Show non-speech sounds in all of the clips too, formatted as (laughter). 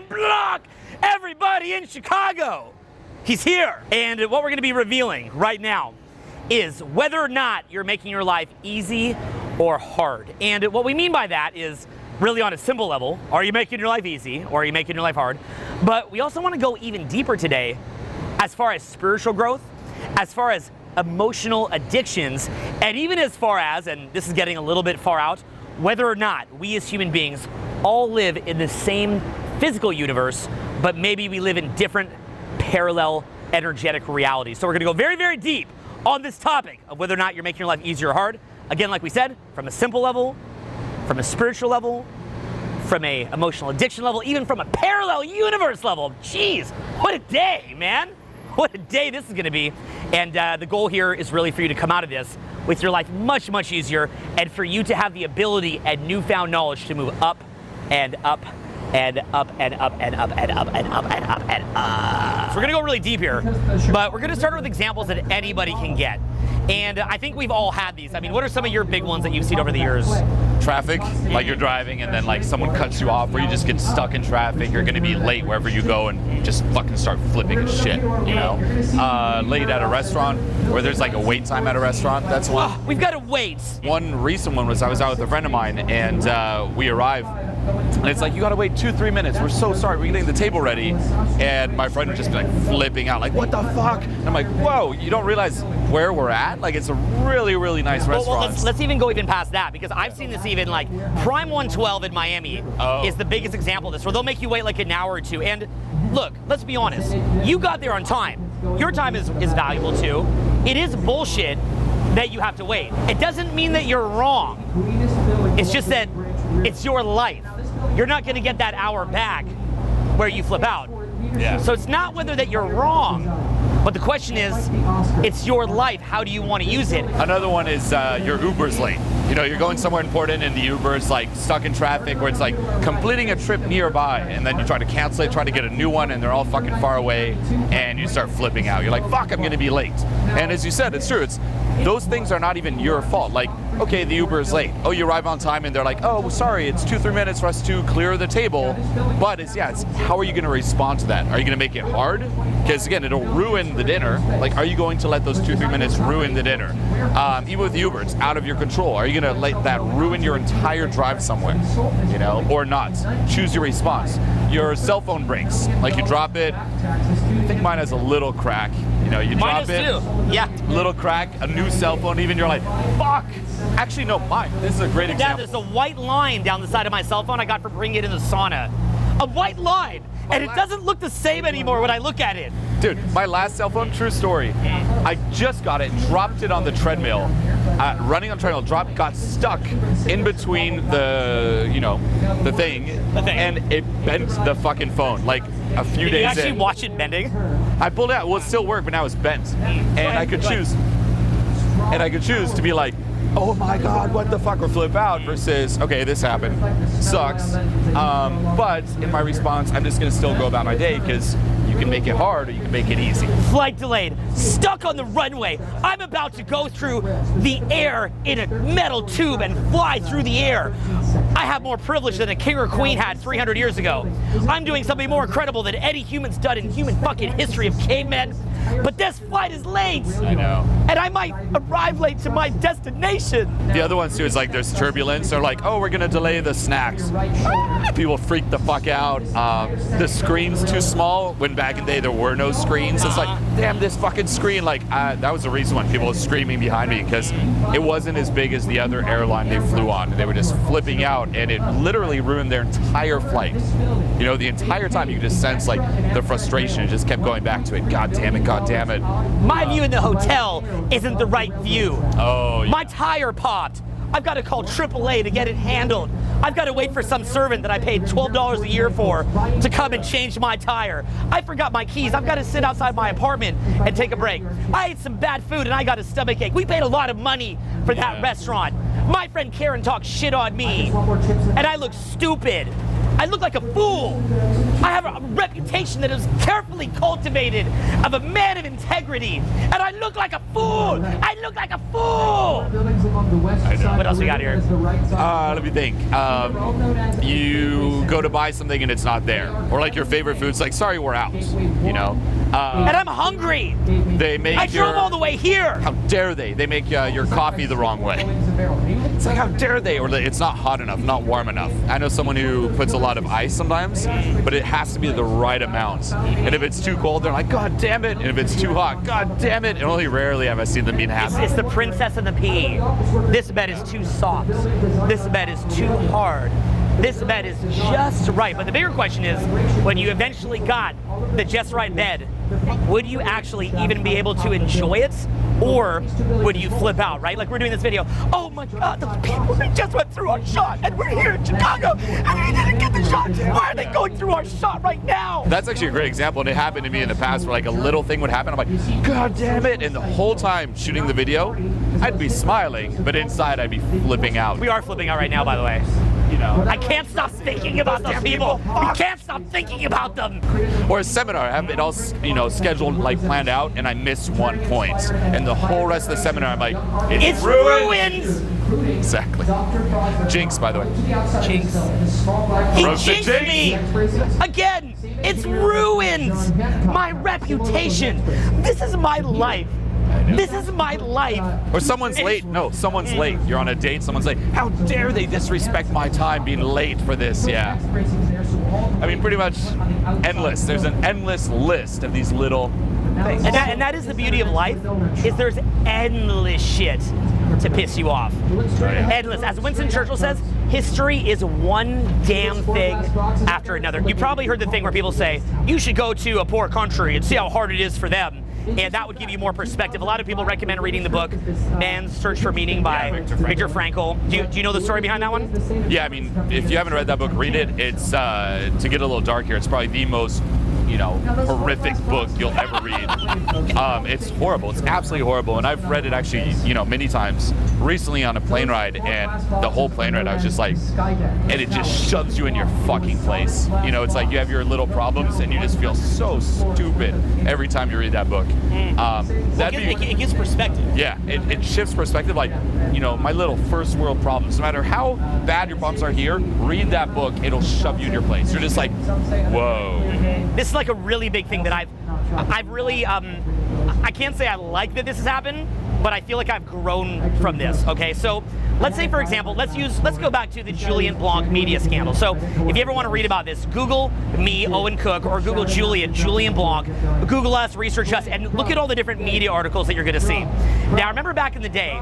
block everybody in Chicago. He's here. And what we're going to be revealing right now is whether or not you're making your life easy or hard. And what we mean by that is really on a simple level are you making your life easy or are you making your life hard? But we also want to go even deeper today as far as spiritual growth, as far as emotional addictions, and even as far as, and this is getting a little bit far out, whether or not we as human beings all live in the same physical universe, but maybe we live in different parallel energetic realities. So we're gonna go very, very deep on this topic of whether or not you're making your life easier or hard. Again, like we said, from a simple level, from a spiritual level, from a emotional addiction level, even from a parallel universe level. Jeez, what a day, man. What a day this is gonna be. And uh, the goal here is really for you to come out of this with your life much, much easier and for you to have the ability and newfound knowledge to move up and up and up and up and up and up and up and up and up. So we're gonna go really deep here, but we're gonna start with examples that anybody can get. And I think we've all had these. I mean, what are some of your big ones that you've seen over the years? Traffic, like you're driving and then like someone cuts you off or you just get stuck in traffic, you're gonna be late wherever you go and just fucking start flipping as shit, you know? Uh, late at a restaurant where there's like a wait time at a restaurant, that's one. Oh, (gasps) we've got to wait. One recent one was I was out with a friend of mine and uh, we arrived and it's like, you gotta wait two, three minutes. We're so sorry. We're getting the table ready. And my friend would just be like flipping out, like, what the fuck? And I'm like, whoa, you don't realize where we're at? Like, it's a really, really nice Well, restaurant. well, let's, let's even go even past that because I've seen this even like Prime 112 in Miami Oh. is the biggest example of this, where they'll make you wait like an hour or two. And look, let's be honest, you got there on time. Your time is, is valuable too. It is bullshit that you have to wait. It doesn't mean that you're wrong. It's just that it's your life. You're not going to get that hour back where you flip out. yeah. So it's not whether that you're wrong, but the question is, it's your life. How do you want to use it? Another one is uh, your Uber's late. You know, you're going somewhere important and the Uber's like stuck in traffic where it's like completing a trip nearby and then you try to cancel it, try to get a new one and they're all fucking far away and you start flipping out. You're like, fuck, I'm gonna be late. And as you said, it's true. It's those things are not even your fault. Like, okay, the Uber is late. Oh, you arrive on time and they're like, oh, sorry, it's two, three minutes for us to clear the table. But it's, yeah, it's how are you gonna respond to that? Are you gonna make it hard? Because again, it'll ruin the dinner. Like, are you going to let those two, three minutes ruin the dinner? Um, even with Uber, it's out of your control. Are you gonna let that ruin your entire drive somewhere? You know, or not? Choose your response. Your cell phone breaks. Like you drop it. I think mine has a little crack. You know, you Mine drop it too. Yeah. little crack, a new cell phone, even you're like, fuck. Actually, no, mine. This is a great Yeah, example. there's a white line down the side of my cell phone I got for bringing it in the sauna. A white line. And it doesn't look the same anymore when I look at it. Dude, my last cell phone, true story. I just got it, dropped it on the treadmill, uh, running on treadmill, dropped, got stuck in between the, you know, the thing, The thing. and it bent the fucking phone like a few Did you actually in. watch it bending? I pulled it out. Well, it still worked, but now it's bent, and I could choose, and I could choose to be like, oh my god, what the fuck, or flip out, versus okay, this happened, sucks. Um, but in my response, I'm just gonna still go about my day because you can make it hard or you can make it easy. Flight delayed. Stuck on the runway. I'm about to go through the air in a metal tube and fly through the air. I have more privilege than a king or queen had 300 years ago. I'm doing something more incredible than any human's done in human fucking history of cavemen. But this flight is late. I know. And I might arrive late to my destination. The other ones too is like there's turbulence. They're like, oh, we're gonna delay the snacks. People freak the fuck out. Um, the screen's too small. When back in the day there were no screens, it's like, damn, this fucking screen. Like uh, that was the reason why people were screaming behind me because it wasn't as big as the other airline they flew on. They were just flipping out, and it literally ruined their entire flight. You know, the entire time you could just sense like the frustration. It just kept going back to it. God damn it. God damn it. My view in the hotel isn't the right view. Oh. yeah. My tire popped. I've got to call AAA to get it handled. I've got to wait for some servant that I paid $12 a year for to come and change my tire. I forgot my keys. I've got to sit outside my apartment and take a break. I ate some bad food and I got a stomach ache. We paid a lot of money for that Yeah. restaurant. My friend Karen talked shit on me, and I look stupid. I look like a fool. I have a reputation that is carefully cultivated of a man of integrity, and I look like a fool. I look like a fool. I. What else we got here? Uh, let me think. Um, you go to buy something and it's not there, or like your favorite food's like, sorry, we're out. You know, uh, And I'm hungry. they make I your, drove all the way here. How dare they? They make uh, your coffee the wrong way. It's like how dare they? Or it's not hot enough, not warm enough. I know someone who puts a lot of ice sometimes, but it has to be the right amount. And if it's too cold, they're like, God damn it. And if it's too hot, God damn it. And only rarely have I seen them being It's, happy. it's the princess and the pea. This bed is too soft. This bed is too hard. This bed is just right. But the bigger question is, when you eventually got the just right bed, would you actually even be able to enjoy it? Or would you flip out, right? Like we're doing this video. Oh my God, those people just went through our shot, and we're here in Chicago, and we didn't get the shot. Why are they going through our shot right now? That's actually a great example, and it happened to me in the past where like a little thing would happen. I'm like, God damn it! And the whole time shooting the video, I'd be smiling, but inside I'd be flipping out. We are flipping out right now, by the way. You know. I can't stop thinking about those people. I can't stop thinking about them. Or a seminar, I have it all you know scheduled like planned out, and I miss one point, and the whole rest of the seminar I'm like, It's ruins. Exactly. Jinx, by the way. Jinx. He Roasted jinxed me jinx. again. It's ruined my reputation. This is my life. This is my life. Or someone's late. No, someone's mm. late. You're on a date. Someone's late. How dare they disrespect my time being late for this? Yeah. I mean, pretty much endless. There's an endless list of these little things. And that, and that is the beauty of life, is there's endless shit to piss you off. Endless. As Winston Churchill says, history is one damn thing after another. You probably heard the thing where people say, you should go to a poor country and see how hard it is for them. And that would give you more perspective. A lot of people recommend reading the book Man's Search for Meaning by Yeah, Viktor Frankl. Viktor Frankl. Do you, do you know the story behind that one? Yeah, I mean, if you haven't read that book, read it. It's uh, to get a little dark here. It's probably the most, you know, horrific book you'll ever (laughs) read. Um, it's horrible. It's absolutely horrible. And I've read it actually, you know, many times recently on a plane ride, and the whole plane ride, I was just like, and it just shoves you in your fucking place. You know, it's like you have your little problems, and you just feel so stupid every time you read that book. Um, that'd It, be- it gives perspective. yeah, it, it shifts perspective. Like, you know, my little first world problems. No matter how bad your problems are here, read that book. It'll shove you in your place. You're just like, whoa. This is like a really big thing that I've, I've really, um, I can't say I like that this has happened, but I feel like I've grown from this. Okay, so let's say, for example, let's use, let's go back to the Julien Blanc media scandal. So if you ever want to read about this, Google me, Owen Cook, or Google Julien, Julien Blanc. Google us, research us, and look at all the different media articles that you're going to see. Now, remember back in the day,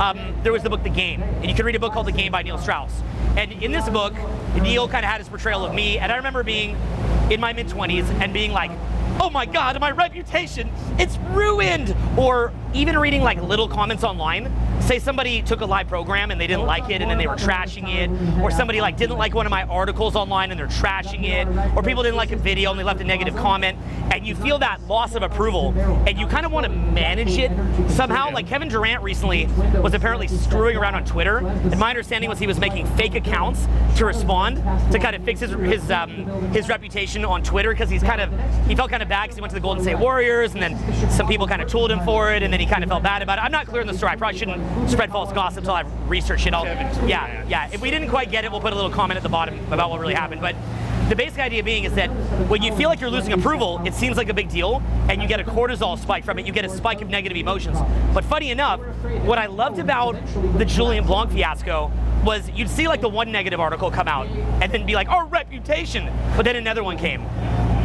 um, there was the book The Game, and you can read a book called The Game by Neil Strauss. And in this book, Neil kind of had his portrayal of me, and I remember being in my mid 20s and being like, oh my god, my reputation, it's ruined. Or even reading like little comments online. Say somebody took a live program and they didn't like it and then they were trashing it. Or somebody like didn't like one of my articles online and they're trashing it. Or people didn't like a video and they left a negative comment. And you feel that loss of approval and you kind of want to manage it somehow. Like Kevin Durant recently was apparently screwing around on Twitter. And my understanding was he was making fake accounts to respond to kind of fix his his um, his reputation on Twitter because he's kind of he felt kind of bad because he went to the Golden State Warriors and then some people kind of tooled him for it and then he kind of felt bad about it. I'm not clear on the story. I probably shouldn't spread false gossip until I've researched it all. Yeah, yeah. If we didn't quite get it, we'll put a little comment at the bottom about what really happened. But the basic idea being is that when you feel like you're losing approval, it seems like a big deal, and you get a cortisol spike from it. You get a spike of negative emotions. But funny enough, what I loved about the Julien Blanc fiasco was you'd see like the one negative article come out, and then be like, "Our reputation," but then another one came,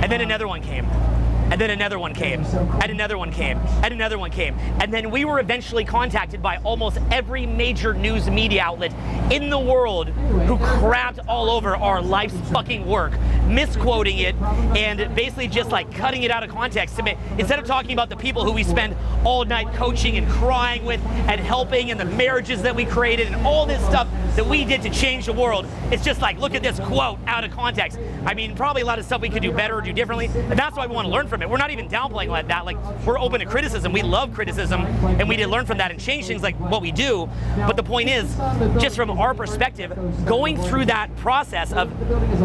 and then another one came. And then another one came, and another one came, and another one came. And then we were eventually contacted by almost every major news media outlet in the world who crapped all over our life's fucking work, misquoting it, and basically just like cutting it out of context. Instead of talking about the people who we spend all night coaching and crying with and helping and the marriages that we created and all this stuff that we did to change the world, it's just like, look at this quote out of context. I mean, probably a lot of stuff we could do better or do differently, and that's why we want to learn from it. We're not even downplaying like that. Like, we're open to criticism. We love criticism, and we did learn from that and change things like what we do. But the point is, just from our perspective, going through that process of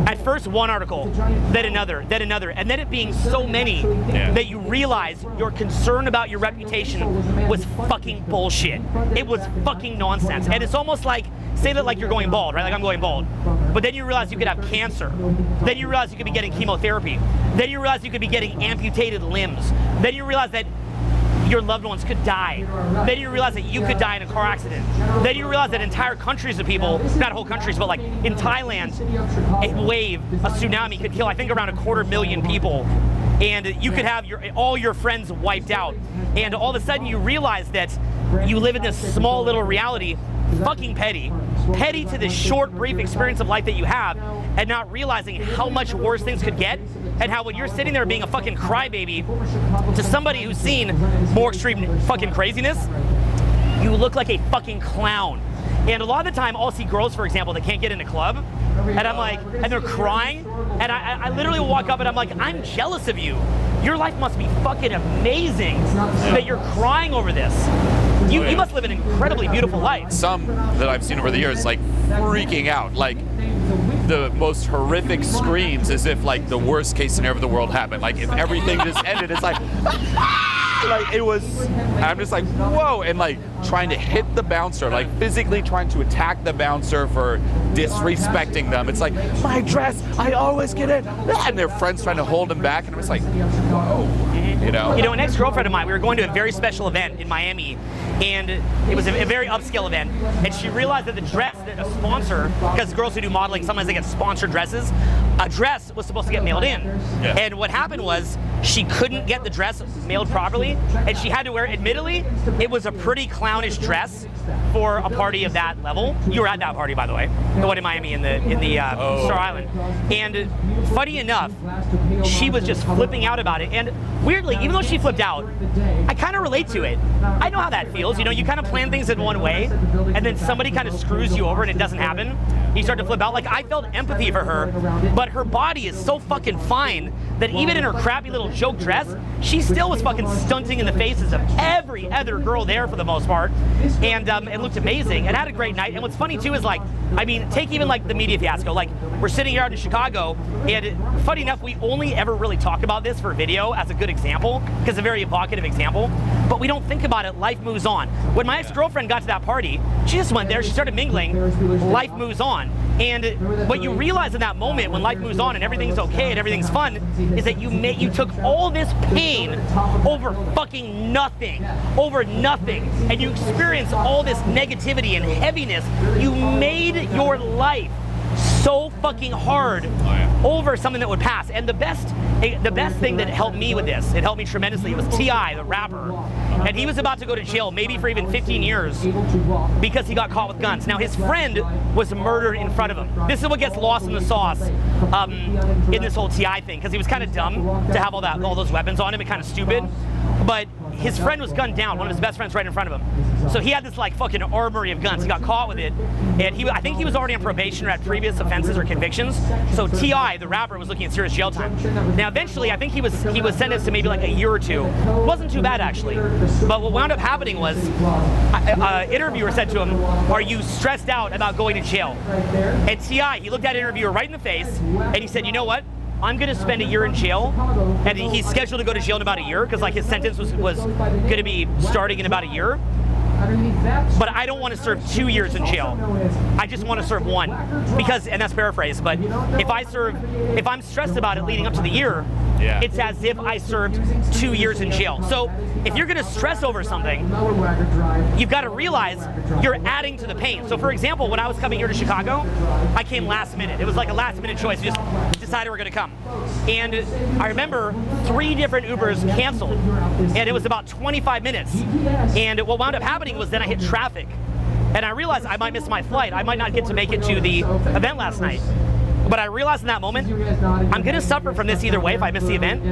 at first one article, then another, then another, and then it being so many Yeah. that you realize your concern about your reputation was fucking bullshit. It was fucking nonsense. And it's almost like say that like you're going bald, right? Like I'm going bald. But then you realize you could have cancer. Then you realize you could be getting chemotherapy. Then you realize you could be getting amputated limbs. Then you realize that your loved ones could die. Then you realize that you could die in a car accident. Then you realize that entire countries of people, not whole countries, but like in Thailand, a wave, a tsunami could kill, I think, around a quarter million people. And you could have your all your friends wiped out. And all of a sudden you realize that you live in this small little reality, fucking petty, petty to this short, brief experience of life that you have, and not realizing how much worse things could get, and how when you're sitting there being a fucking crybaby to somebody who's seen more extreme fucking craziness, you look like a fucking clown. And a lot of the time, I'll see girls, for example, that can't get in a club, and I'm like, and they're crying, and I, I literally walk up and I'm like, I'm jealous of you. Your life must be fucking amazing that you're crying over this. You, you must live an incredibly beautiful life. Some that I've seen over the years, like freaking out, like the most horrific screams, as if like the worst case scenario of the world happened. Like if everything just ended, it's like. (laughs) like it was i'm just like whoa and like trying to hit the bouncer like physically trying to attack the bouncer for disrespecting them it's like my dress i always get it and their friends trying to hold them back and i'm just like whoa you know You know, an ex-girlfriend of mine, we were going to a very special event in Miami, and it was a, a very upscale event. And she realized that the dress that a sponsor, because girls who do modeling sometimes they get sponsored dresses, a dress was supposed to get mailed in. Yeah. And what happened was she couldn't get the dress mailed properly, and she had to wear. It admittedly, it was a pretty clownish dress for a party of that level. You were at that party, by the way, the one in Miami in the in the uh, Oh. Star Island. And funny enough, she was just flipping out about it. And weirdly, even though she flipped out, I kind of relate to it. I know how that feels. You know, you kind of plan things in one way, and then somebody kind of screws you over and it doesn't happen. You started to flip out. Like I felt empathy for her, but her body is so fucking fine that even in her crappy little joke dress, she still was fucking stunting in the faces of every other girl there for the most part, and um, it looked amazing and had a great night. And what's funny too is like, I mean, take even like the media fiasco. Like we're sitting here out in Chicago, and funny enough, we only ever really talk about this for video as a good example, because a very evocative example. But we don't think about it. Life moves on. When my ex-girlfriend got to that party, she just went there. She started mingling. Life moves on. And what you realize in that moment when life moves on and everything's okay and everything's fun is that you made you took all this pain over fucking nothing, over nothing, and you experienced all this negativity and heaviness. You made your life so fucking hard yeah. over something that would pass. And the best, eh, the best thing that helped me with this, it helped me tremendously. It was T.I., the rapper, and he was about to go to jail, maybe for even 15 years, because he got caught with guns. Now his friend was murdered in front of him. This is what gets lost in the sauce um, in this whole T.I. thing, because he was kind of dumb to have all that, all those weapons on him, and kind of stupid. But his friend was gunned down, one of his best friends right in front of him. So he had this like fucking armory of guns. He got caught with it, and he, I think he was already on probation or had previous offenses or convictions. So T.I., the rapper, was looking at serious jail time. Now eventually, I think he was he was sentenced to maybe like a year or two. wasn't too bad actually. But what wound up happening was, an uh, interviewer said to him, "Are you stressed out about going to jail?" And T.I., he looked at interviewer right in the face, and he said, "You know what?" I'm gonna spend a year in jail, and he's scheduled to go to jail in about a year because like his sentence was was gonna be starting in about a year. But I don't want to serve two years in jail. I just want to serve one because, and that's paraphrase. But if I serve, if I'm stressed about it leading up to the year, Yeah. it's as if I served two years in jail. So if you're gonna stress over something, you've got to realize you're adding to the pain. So, for example, when I was coming here to Chicago, I came last minute. It was like a last minute choice. We just decided we're going to come. And I remember three different Ubers canceled, and it was about 25 minutes. And what wound up happening was then I hit traffic, and I realized I might miss my flight. I might not get to make it to the event last night. But I realized in that moment, I'm going to suffer from this either way if I miss the event.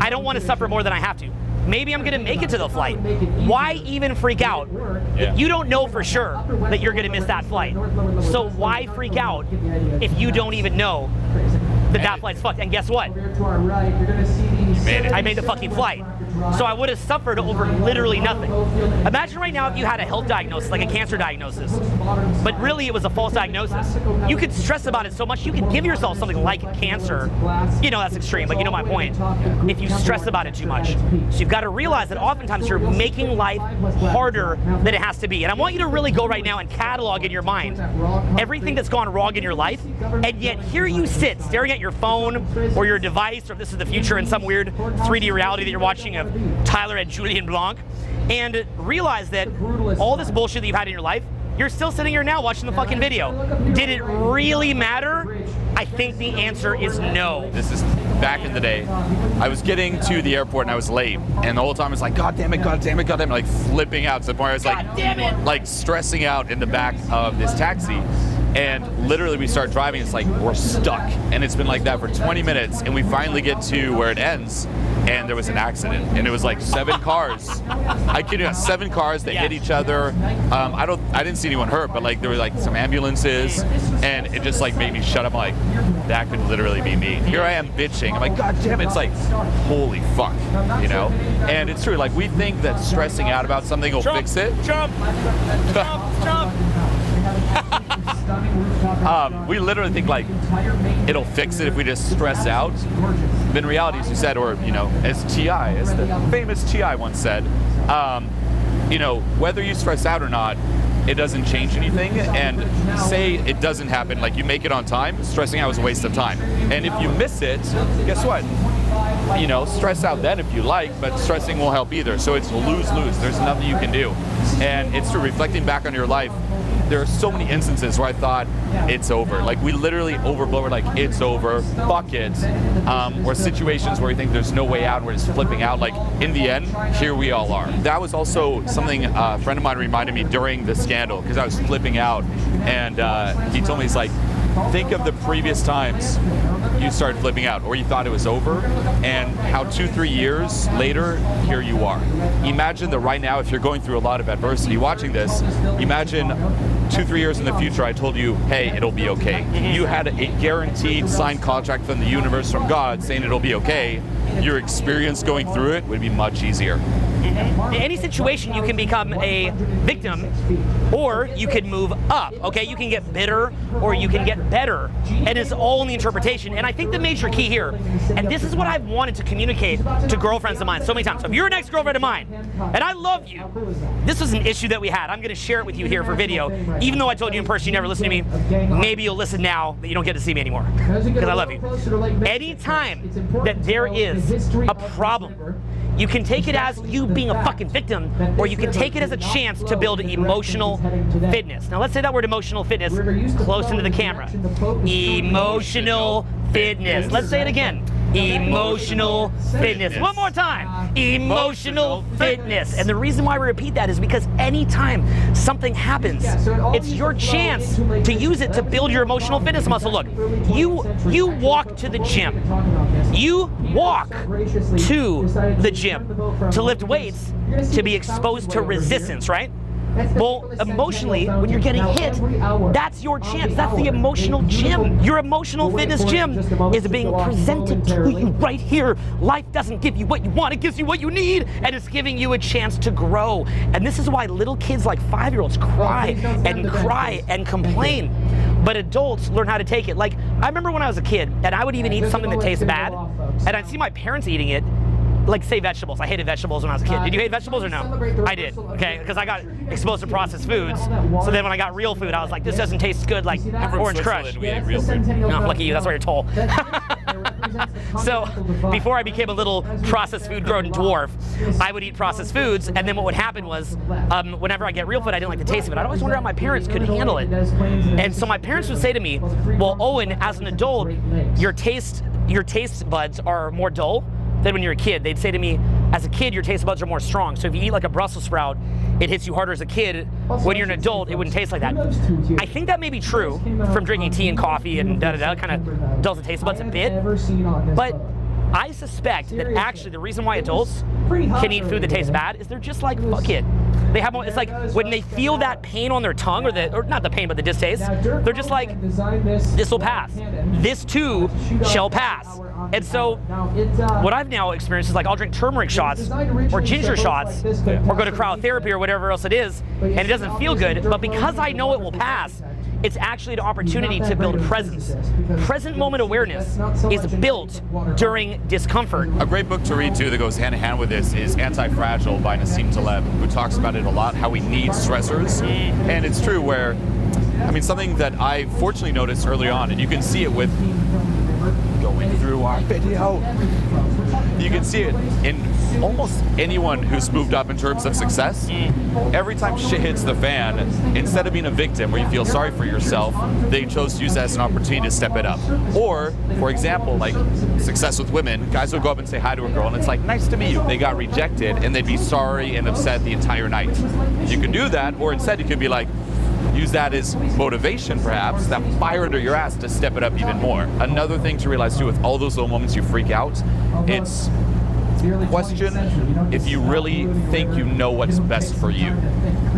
I don't want to suffer more than I have to. Maybe I'm going to make it to the flight. Why even freak out? Yeah. You don't know for sure that you're going to miss that flight. So why freak out if you don't even know that that flight's fucked? And guess what? made it. I made the fucking flight. So I would have suffered over literally nothing. Imagine right now if you had a health diagnosis, like a cancer diagnosis, but really it was a false diagnosis. You could stress about it so much, you could give yourself something like cancer. You know, that's extreme, but you know my point. If you stress about it too much. So you've got to realize that oftentimes you're making life harder than it has to be. And I want you to really go right now and catalog in your mind everything that's gone wrong in your life, and yet here you sit staring at your phone or your device, or if this is the future in some weird 3D reality that you're watching of Tyler and Julien Blanc, and realize that all this bullshit that you've had in your life, you're still sitting here now watching the fucking video. Did it really matter? I think the answer is no. This is back in the day. I was getting to the airport and I was late, and the whole time I was like, God damn it, God damn it, God damn it, like flipping out to the point where I was like, God damn it. like stressing out in the back of this taxi. And literally, we start driving. It's like we're stuck, and it's been like that for 20 minutes. And we finally get to where it ends, and there was an accident, and it was like seven (laughs) cars. I kid you not, seven cars that hit each other. Um, I don't, I didn't see anyone hurt, but like there were like some ambulances, and it just like made me shut up. I'm like, that could literally be me. Here I am bitching. I'm like, God damn it! It's like, holy fuck, you know. And it's true. Like we think that stressing out about something will fix it. Jump! Jump! Jump! (laughs) Um, we literally think like it'll fix it if we just stress out. But in reality, as you said, or you know, as T.I., as the famous T.I. once said, um, you know, whether you stress out or not, it doesn't change anything. And say it doesn't happen, like you make it on time, stressing out is a waste of time. And if you miss it, guess what? You know, stress out then if you like, but stressing won't help either. So it's lose lose. There's nothing you can do. And it's. Reflecting back on your life, there are so many instances where I thought it's over. Like we literally overblow. We're like it's over. Fuck it. Um, or situations where we think there's no way out. We're just flipping out. Like in the end, here we all are. That was also something a friend of mine reminded me during the scandal because I was flipping out, and uh, he told me he's like, think of the previous times you started flipping out or you thought it was over and how two three years later here you are. Imagine that right now if you're going through a lot of adversity watching this imagine two three years in the future i told you hey it'll be okay. You had a guaranteed signed contract from the universe from god saying it'll be okay. Your experience going through it would be much easier In any situation, you can become a victim or you can move up, okay? You can get bitter or you can get better. And it's all in the interpretation. And I think the major key here, and this is what I've wanted to communicate to girlfriends of mine so many times. So if you're an ex girlfriend of mine and I love you, this was an issue that we had. I'm going to share it with you here for video. Even though I told you in person you never listen to me, maybe you'll listen now that you don't get to see me anymore because I love you. Anytime that there is a problem, you can take it as you being a fucking victim, or you can take it as a chance to build emotional fitness. Now, let's say that word emotional fitness close into the camera. Emotional fitness. Let's say it again. Emotional fitness. One more time. Emotional fitness. And the reason why we repeat that is because anytime something happens, it's your chance to use it to build your emotional fitness muscle. Look, you you walk to the gym. You walk to the gym to lift weights to be exposed to resistance, right? Well, emotionally, when you're getting hit, that's your chance. That's the emotional gym. Your emotional fitness gym is being presented to you right here. Life doesn't give you what you want, it gives you what you need, and it's giving you a chance to grow. And this is why little kids like five year olds cry and cry and complain. But adults learn how to take it. Like, I remember when I was a kid, and I would even eat something that tastes bad, and I'd see my parents eating it, like say vegetables. I hated vegetables when I was a kid. Did you hate vegetables or no? I did. Okay, because I got exposed to processed foods. So then when I got real food, I was like, this doesn't taste good like from Orange Crush. Switzerland, we ate real food. No, lucky you. That's why you're tall. (laughs) so before I became a little processed food grown dwarf, I would eat processed foods, and then what would happen was, um, whenever I get real food, I didn't like the taste of it. I'd always wonder how my parents could handle it. And so my parents would say to me, "Well, Owen, as an adult, your taste your taste buds are more dull." Than when you're a kid. They'd say to me, as a kid, your taste buds are more strong. So if you eat like a Brussels sprout, it hits you harder as a kid. When you're an adult, it wouldn't taste like that. I think that may be true from drinking tea and coffee and da da da. Kind of dulls the taste buds a bit. But I suspect that actually the reason why adults can eat food that tastes bad is they're just like fuck it. They have it's like when they feel that pain on their tongue or the or not the pain but the distaste, they're just like this will pass. This too shall pass. And so what I've now experienced is like I'll drink turmeric shots or ginger shots or go to cryotherapy or whatever else it is and it doesn't feel good, but because I know it will pass, it's actually an opportunity to build presence. Present moment awareness is built during discomfort. A great book to read too that goes hand in hand with this is Anti-Fragile by Nassim Taleb, who talks about it a lot, how we need stressors. Mm-hmm. And it's true where, I mean, something that I fortunately noticed early on, and you can see it with going through our video. You can see it in almost anyone who's moved up in terms of success. Every time shit hits the fan, instead of being a victim where you feel sorry for yourself, they chose to use that as an opportunity to step it up. Or, for example, like success with women, guys would go up and say hi to a girl and it's like, nice to meet you. They got rejected and they'd be sorry and upset the entire night. You can do that, or instead you could be like, use that as motivation perhaps, that fire under your ass to step it up even more. Another thing to realize too with all those little moments you freak out, it's question if you really think you know what's best for you.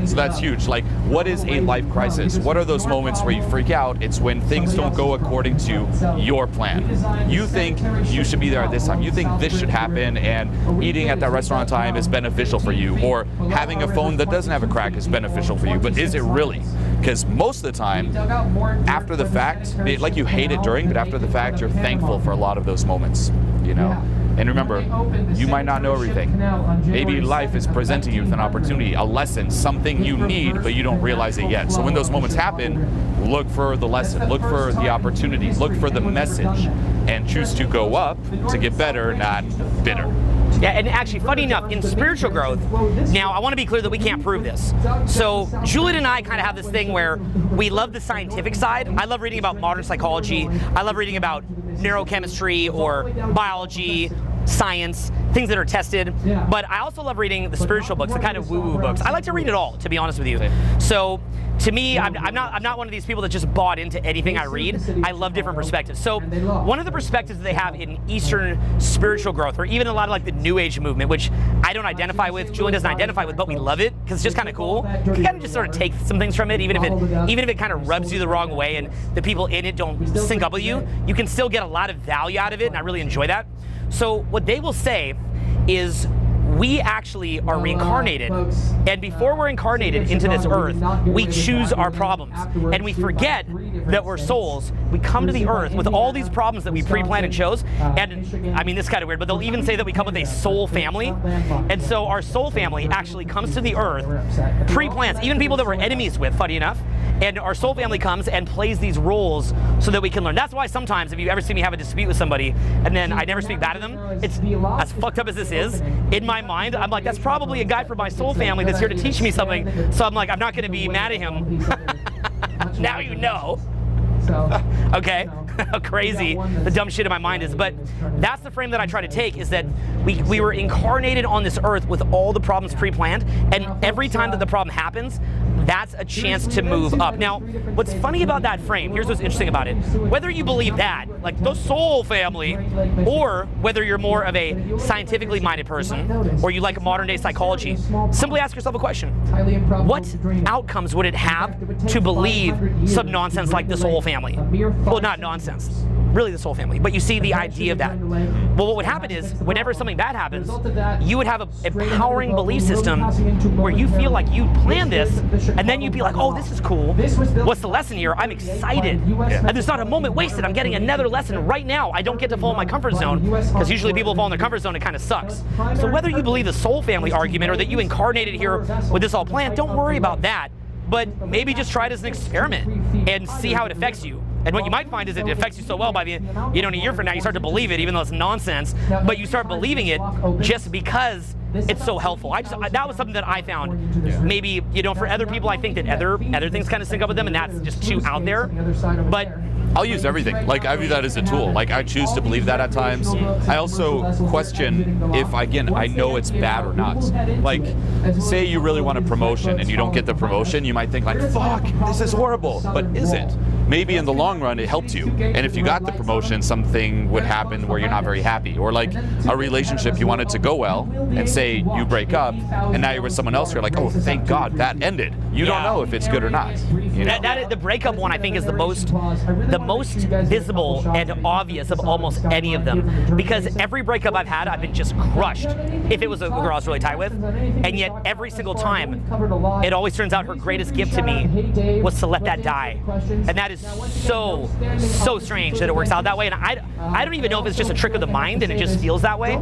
So that's huge. Like, what is a life crisis? What are those moments where you freak out? It's when things don't go according to your plan. You think you should be there at this time. You think this should happen, and eating at that restaurant time is beneficial for you, or having a phone that doesn't have a crack is beneficial for you. But is it really? Because most of the time, after the fact, it, like you hate it during, but after the fact, you're thankful for a lot of those moments. You know. And remember, you might not know everything. Maybe life is presenting you with an opportunity, a lesson, something you need, but you don't realize it yet. So when those moments happen, look for the lesson, look for the opportunity, look for the message, and choose to go up to get better, not bitter. Yeah, and actually, funny enough, in spiritual growth, now I want to be clear that we can't prove this. So Julien and I kind of have this thing where we love the scientific side. I love reading about modern psychology. I love reading about neurochemistry or biology science, things that are tested. Yeah. But I also love reading the spiritual books, the kind of woo-woo books. I like to read it all, to be honest with you. So to me, I'm, I'm, not I'm not one of these people that just bought into anything I read. I love different perspectives. So one of the perspectives that they have in Eastern spiritual growth, or even a lot of like the New Age movement, which I don't identify with, Julien doesn't identify with, but we love it because it's just kind of cool. You can kind of just sort of take some things from it, even if it even if it kind of rubs you the wrong way and the people in it don't sync up with you. You can still get a lot of value out of it, and I really enjoy that. So what they will say is we actually are reincarnated. And before we're incarnated into this earth, we choose our problems. And we forget that we're souls. We come to the earth with all these problems that we pre planned and chose. And I mean, this is kind of weird, but they'll even say that we come with a soul family. And so our soul family actually comes to the earth pre planned, even people that we're enemies with, funny enough. And our soul family comes and plays these roles so that we can learn. That's why sometimes, if you ever see me have a dispute with somebody and then I never speak bad to them, it's as fucked up as this is, in my mind, I'm like, that's probably a guy from my soul family that's here to teach me something. So I'm like, I'm not going to be mad at him. (laughs) now you know. (laughs) okay, how (laughs) crazy the dumb shit in my mind is. But that's the frame that I try to take is that we, we were incarnated on this earth with all the problems pre-planned, and every time that the problem happens, that's a chance to move up. Now, what's funny about that frame, here's what's interesting about it. Whether you believe that, like the soul family, or whether you're more of a scientifically minded person, or you like modern day psychology, simply ask yourself a question. What outcomes would it have to believe some nonsense like the soul family? Well, not nonsense really the soul family. But you see the idea of that. Well, what would happen is whenever something bad happens, you would have a empowering belief system where you feel like you planned this, and then you'd be like, oh, this is cool. What's the lesson here? I'm excited. Yeah. And there's not a moment wasted. I'm getting another lesson right now. I don't get to fall in my comfort zone because usually people fall in their comfort zone, it kind of sucks. So whether you believe the soul family argument or that you incarnated here with this all planned, don't worry about that. But maybe just try it as an experiment and see how it affects you. And what you might find is it affects you so well by the, you know, in a year from now, you start to believe it, even though it's nonsense, but you start believing it just because it's so helpful. I just I, that was something that I found. Maybe you know, for other people, I think that other other things kind of sync up with them, and that's just too out there. But I'll use everything. Like I view that as a tool. Like I choose to believe that at times. I also question if again I know it's bad or not. Like say you really want a promotion and you don't get the promotion, you might think like, fuck, this is horrible. But is it? Maybe in the long run it helped you. And if you got the promotion, something would happen where you're not very happy. Or like a relationship you wanted to go well and say you break up and now you're with someone else, you're like, oh thank God that ended. You don't know if it's good or not. You know? That, that the breakup one I think is the most the most visible and obvious of almost any of them because every breakup I've had I've been just crushed if it was a girl I was really tight with and yet every single time it always turns out her greatest gift to me was to let that die and that is so so strange that it works out that way and I, I don't even know if it's just a trick of the mind and it just feels that way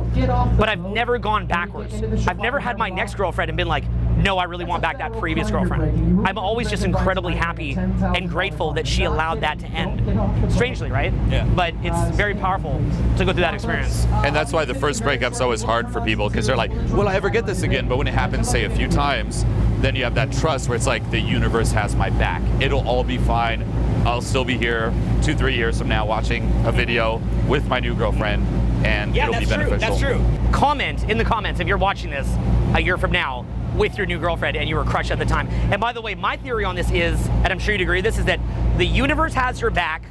but I've never gone backwards I've never had my next girlfriend and been like no I really want back that previous girlfriend I'm always just incredibly happy and grateful that she allowed that to end strangely right Yeah. but it's very powerful to go through that experience And that's why the first breakup's always hard for people because they're like, will I ever get this again? But when it happens, say, a few times, then you have that trust where it's like, the universe has my back. It'll all be fine. I'll still be here two, three years from now watching a video with my new girlfriend, and Yeah, it'll that's be true. That's true. Comment in the comments if you're watching this a year from now with your new girlfriend and you were crushed at the time. And by the way, my theory on this is, and I'm sure you'd agree, this is that the universe has your back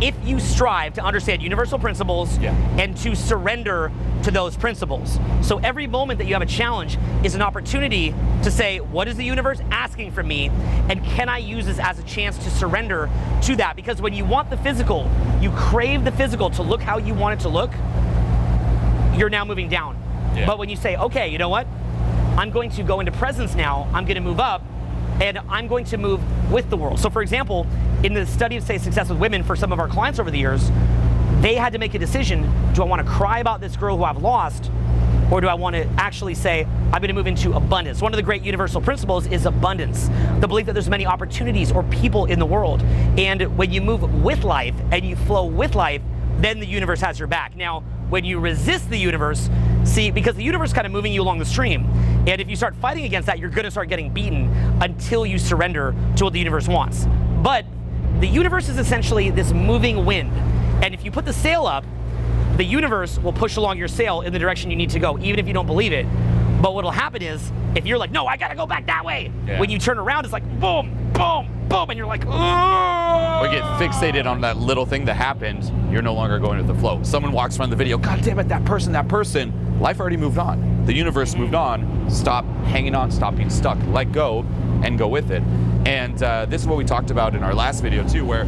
if you strive to understand universal principles Yeah. and to surrender to those principles. So every moment that you have a challenge is an opportunity to say, what is the universe asking from me? And can I use this as a chance to surrender to that? Because when you want the physical, you crave the physical to look how you want it to look, you're now moving down. Yeah. But when you say, okay, you know what? I'm going to go into presence now, I'm going to move up, and I'm going to move with the world. So, for example, in the study of, say, success with women for some of our clients over the years, they had to make a decision do I want to cry about this girl who I've lost? Or do I want to actually say, I'm going to move into abundance? One of the great universal principles is abundance. The belief that there's many opportunities or people in the world. And when you move with life and you flow with life, then the universe has your back. Now, when you resist the universe, see, because the universe is kind of moving you along the stream. And if you start fighting against that, you're going to start getting beaten until you surrender to what the universe wants. But the universe is essentially this moving wind. And if you put the sail up, the universe will push along your sail in the direction you need to go, even if you don't believe it. But what'll happen is, if you're like, no, I gotta go back that way, Yeah. when you turn around, it's like boom, boom, boom, and you're like, oh. We get fixated on that little thing that happened, you're no longer going with the flow. Someone walks around the video, God damn it, that person, that person. Life already moved on. The universe moved on. Stop hanging on, stop being stuck. Let go and go with it. And uh, this is what we talked about in our last video too, where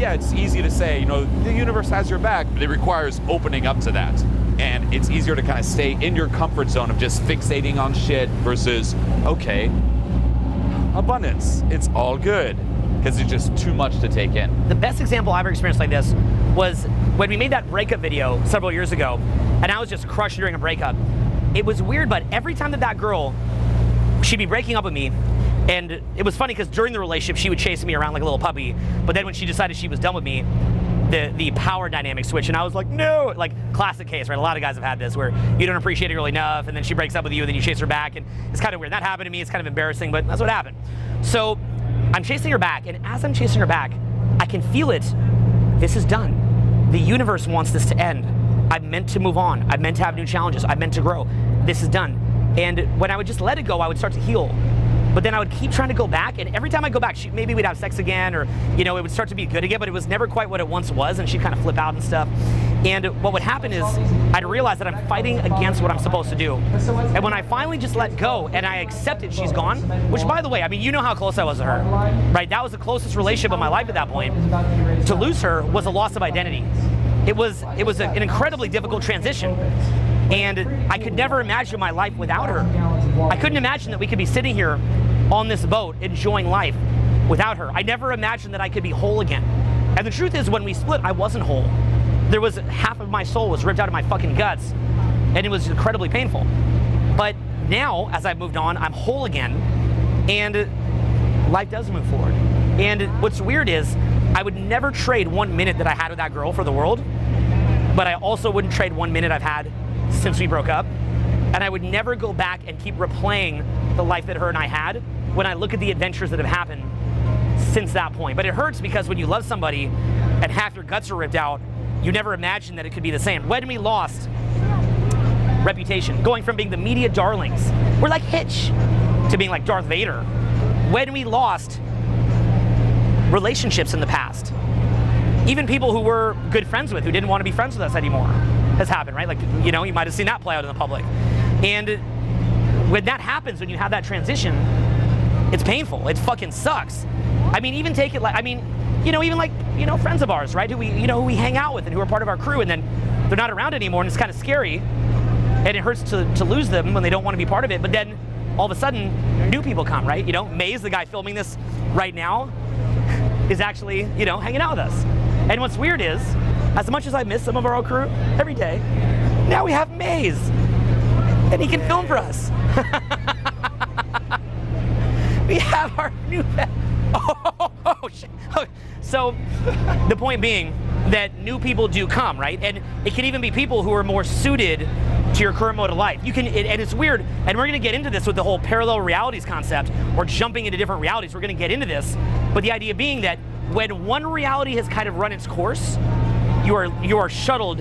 yeah, it's easy to say, you know, the universe has your back, but it requires opening up to that. And it's easier to kind of stay in your comfort zone of just fixating on shit versus, okay, abundance. It's all good because it's just too much to take in. the best example I've ever experienced like this was when we made that breakup video several years ago, and I was just crushed during a breakup. It was weird, but every time that that girl, she'd be breaking up with me, and it was funny because during the relationship she would chase me around like a little puppy, but then when she decided she was done with me, the the power dynamic switch, and I was like, no, like classic case, right? A lot of guys have had this where you don't appreciate a girl enough, and then she breaks up with you, and then you chase her back, and it's kind of weird. That happened to me. It's kind of embarrassing, but that's what happened. So I'm chasing her back, and as I'm chasing her back, I can feel it. This is done. The universe wants this to end. I'm meant to move on. I'm meant to have new challenges. I'm meant to grow. This is done. And when I would just let it go, I would start to heal. But then I would keep trying to go back, and every time I go back, she, maybe we'd have sex again, or you know, it would start to be good again. But it was never quite what it once was, and she'd kind of flip out and stuff. And what would happen is I'd realize that I'm fighting against what I'm supposed to do. And when I finally just let go and I accepted she's gone, which by the way, I mean, you know how close I was to her, right? That was the closest relationship of my life at that point. To lose her was a loss of identity. It was it was a- an incredibly difficult transition. And I could never imagine my life without her. I couldn't imagine that we could be sitting here on this boat enjoying life without her. I never imagined that I could be whole again. And the truth is, when we split, I wasn't whole. There was half of my soul was ripped out of my fucking guts, and it was incredibly painful. But now, as I've moved on, I'm whole again, and life does move forward. And what's weird is, I would never trade one minute that I had with that girl for the world, but I also wouldn't trade one minute I've had since we broke up And I would never go back and keep replaying the life that her and I had when I look at the adventures that have happened since that point. But it hurts because when you love somebody and half your guts are ripped out, you never imagined that it could be the same. When we lost reputation, going from being the media darlings, we're like Hitch, to being like Darth Vader. When we lost relationships in the past, even people who we're good friends with who didn't want to be friends with us anymore has happened, right? Like, you know, you might have seen that play out in the public. And when that happens, when you have that transition, it's painful. It fucking sucks. I mean, even take it like, I mean, you know, even like, you know, friends of ours, right? Who we, you know, who we hang out with and who are part of our crew, and then they're not around anymore, and it's kind of scary. And it hurts to, to lose them when they don't want to be part of it. But then all of a sudden, new people come, right? You know, Maze, the guy filming this right now, is actually, you know, hanging out with us. And what's weird is, as much as I miss some of our old crew every day, now we have Maze, and he can film for us. (laughs) we have our new. Oh, (laughs) oh, shit. So, the point being that new people do come, right? And it can even be people who are more suited to your current mode of life. You can, it, and it's weird, and we're gonna get into this with the whole parallel realities concept or jumping into different realities. We're gonna get into this, but the idea being that when one reality has kind of run its course, you are you are shuttled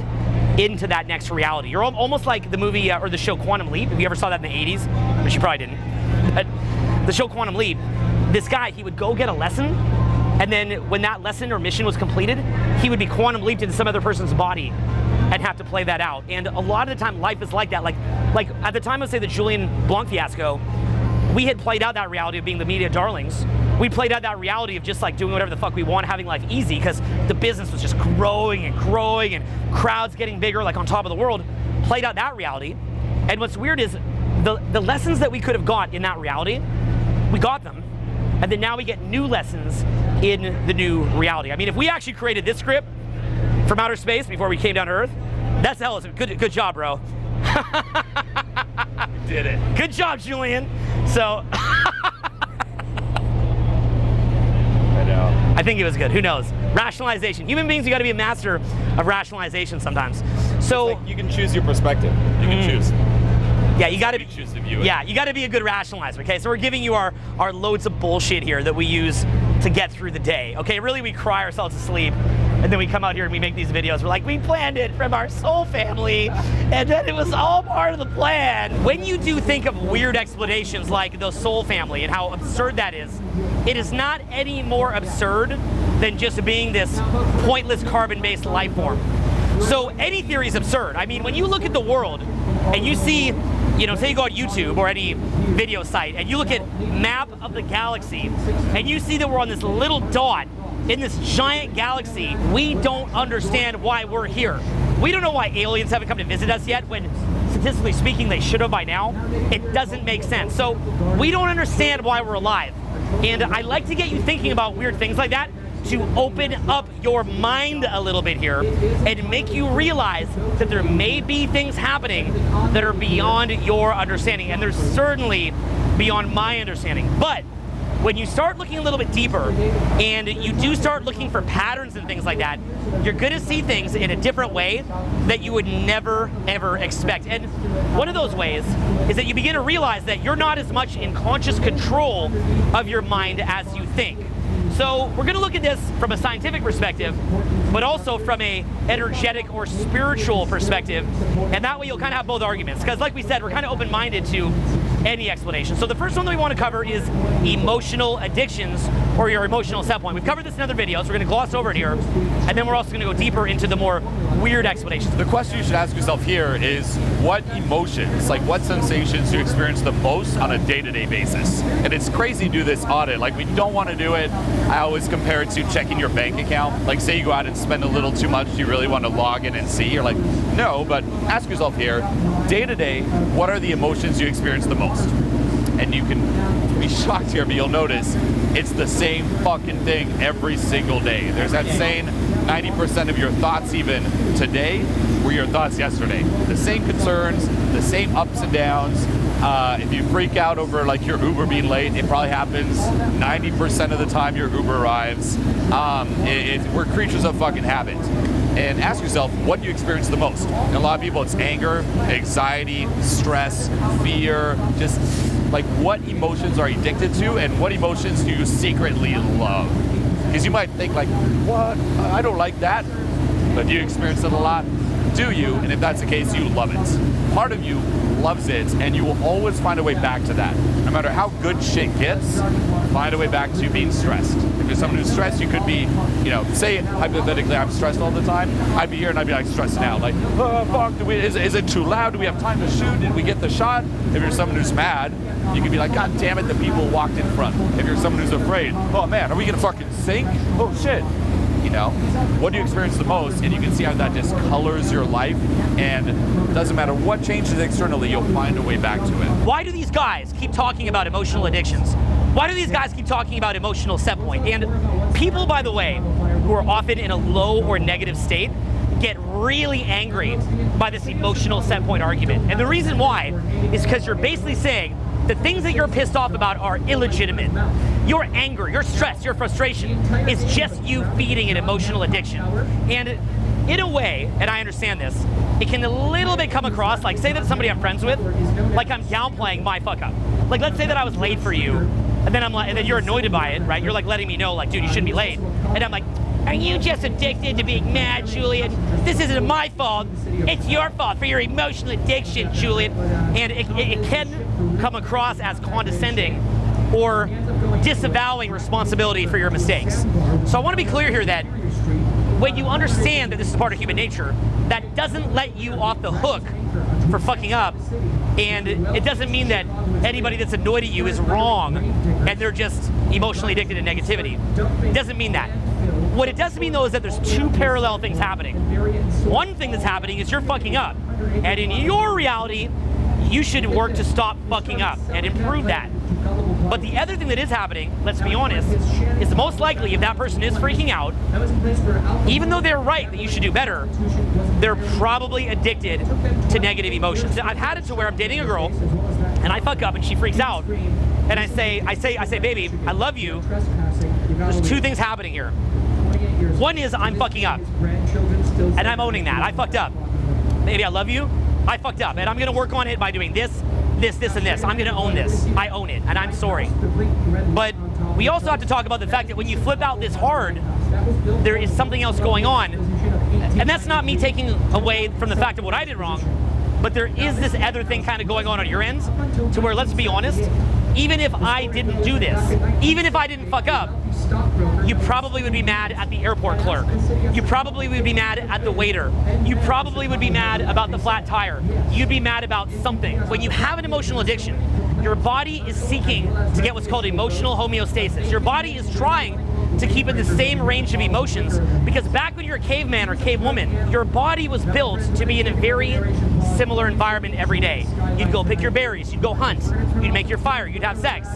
into that next reality. You're almost like the movie uh, or the show Quantum Leap. If you ever saw that in the 80s, which you probably didn't. But the show Quantum Leap, this guy, he would go get a lesson, and then when that lesson or mission was completed, he would be quantum leaped into some other person's body and have to play that out. And a lot of the time, life is like that. Like, like at the time of say the Julien Blanc fiasco, we had played out that reality of being the media darlings. We played out that reality of just like doing whatever the fuck we want, having life easy, because the business was just growing and growing and crowds getting bigger, like on top of the world. Played out that reality. And what's weird is the, the lessons that we could have got in that reality, we got them. And then now we get new lessons in the new reality. I mean, if we actually created this script from outer space before we came down to Earth, that's hell. Good, good job, bro. (laughs) (laughs) Did it. Good job, Julien. So (laughs) I know. I think it was good. Who knows? Rationalization. Human beings, you got to be a master of rationalization sometimes. So Like, you can choose your perspective. You can Mm. choose. yeah, you got to You choose to view it. Yeah, you got to be a good rationalizer. Okay, so we're giving you our our loads of bullshit here that we use to get through the day. Okay, really, we cry ourselves to sleep, and then we come out here and we make these videos. We're like, we planned it from our soul family, and then it was all part of the plan. When you do think of weird explanations like the soul family and how absurd that is, it is not any more absurd than just being this pointless carbon-based life form. So any theory is absurd. I mean, when you look at the world and you see, you know, say you go on YouTube or any video site and you look at map of the galaxy and you see that we're on this little dot in this giant galaxy, we don't understand why we're here. We don't know why aliens haven't come to visit us yet when statistically speaking they should have by now. It doesn't make sense. So we don't understand why we're alive. And I like to get you thinking about weird things like that to open up your mind a little bit here and make you realize that there may be things happening that are beyond your understanding. And there's certainly beyond my understanding. But when you start looking a little bit deeper and you do start looking for patterns and things like that, you're going to see things in a different way that you would never, ever expect. And one of those ways is that you begin to realize that you're not as much in conscious control of your mind as you think. So we're going to look at this from a scientific perspective, but also from a energetic or spiritual perspective, and that way you'll kind of have both arguments. Because like we said, we're kind of open-minded to any explanation. So the first one that we want to cover is emotional addictions or your emotional set point. We've covered this in other videos. We're going to gloss over it here, and then we're also going to go deeper into the more weird explanations. The question you should ask yourself here is what emotions, like what sensations do you experience the most on a day-to-day basis? And it's crazy to do this audit. Like we don't want to do it. I always compare it to checking your bank account. Like say you go out and spend a little too much, you really want to log in and see? You're like, no, but ask yourself here, day to day, what are the emotions you experience the most? And you can be shocked here, but you'll notice it's the same fucking thing every single day. There's that saying 90% of your thoughts even today were your thoughts yesterday. The same concerns, the same ups and downs. Uh, if you freak out over like your Uber being late, it probably happens 90% of the time your Uber arrives. Um, it, it, we're creatures of fucking habit. and ask yourself what do you experience the most. And a lot of people, it's anger, anxiety, stress, fear, just like what emotions are you addicted to and what emotions do you secretly love? Because you might think like, what? I don't like that. But do you experience it a lot? Do you? And if that's the case, you love it. Part of you loves it, and you will always find a way back to that. No matter how good shit gets, find a way back to being stressed. If you're someone who's stressed, you could be, you know, say hypothetically I'm stressed all the time. I'd be here and I'd be like stressed out, like, oh fuck, do we, is, is it too loud? Do we have time to shoot? Did we get the shot? If you're someone who's mad, you could be like, God damn it, the people walked in front. If you're someone who's afraid, oh man, are we gonna fucking sink? Oh shit you know what do you experience the most and you can see how that just colors your life and doesn't matter what changes externally you'll find a way back to it Why do these guys keep talking about emotional addictions? Why do these guys keep talking about emotional set point? And people, by the way, who are often in a low or negative state get really angry by this emotional set point argument. And the reason why is because you're basically saying the things that you're pissed off about are illegitimate. Your anger, your stress, your frustration is just you feeding an emotional addiction. And in a way, and I understand this, it can a little bit come across like, say that somebody I'm friends with, like I'm downplaying my fuck up. Like, let's say that I was late for you, and then I'm like, and then you're annoyed by it, right? You're like letting me know, like, dude, you shouldn't be late. And I'm like, are you just addicted to being mad, Julien? This isn't my fault. It's your fault for your emotional addiction, Julien. And it, it, it can come across as condescending or disavowing responsibility for your mistakes. So I want to be clear here that when you understand that this is part of human nature, that doesn't let you off the hook for fucking up. And it doesn't mean that anybody that's annoyed at you is wrong and they're just emotionally addicted to negativity. It doesn't mean that. What it doesn't mean though is that there's two parallel things happening. One thing that's happening is you're fucking up. And in your reality, you should work to stop fucking up and improve that. But the other thing that is happening, let's be honest, is most likely if that person is freaking out, even though they're right that you should do better, they're probably addicted to negative emotions. I've had it to where I'm dating a girl and I fuck up and she freaks out. And I say, I say, I say, baby, I love you. There's two things happening here. One is I'm fucking up. And I'm owning that. I fucked up. Baby, I love you. I fucked up. And I'm gonna work on it by doing this, this, this, and this. I'm gonna own this. I own it, and I'm sorry. But we also have to talk about the fact that when you flip out this hard, there is something else going on. And that's not me taking away from the fact of what I did wrong, but there is this other thing kind of going on on your end to where, let's be honest, even if I didn't do this, even if I didn't fuck up, you probably would be mad at the airport clerk. You probably would be mad at the waiter. You probably would be mad about the flat tire. You'd be mad about something. When you have an emotional addiction, your body is seeking to get what's called emotional homeostasis. Your body is trying to keep in the same range of emotions because back when you're a caveman or cavewoman, your body was built to be in a very similar environment every day. You'd go pick your berries, you'd go hunt, you'd make your fire, you'd have sex.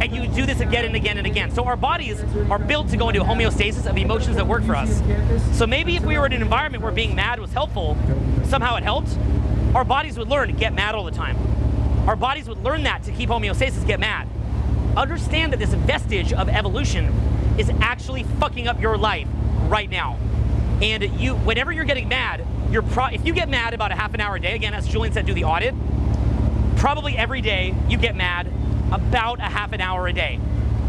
And you do this again and again and again. So our bodies are built to go into a homeostasis of emotions that work for us. So maybe if we were in an environment where being mad was helpful, somehow it helped, our bodies would learn to get mad all the time. Our bodies would learn that to keep homeostasis, get mad. Understand that this vestige of evolution is actually fucking up your life right now. And you, whenever you're getting mad, you're pro- if you get mad about a half an hour a day, again, as Julien said, do the audit. Probably every day you get mad about a half an hour a day.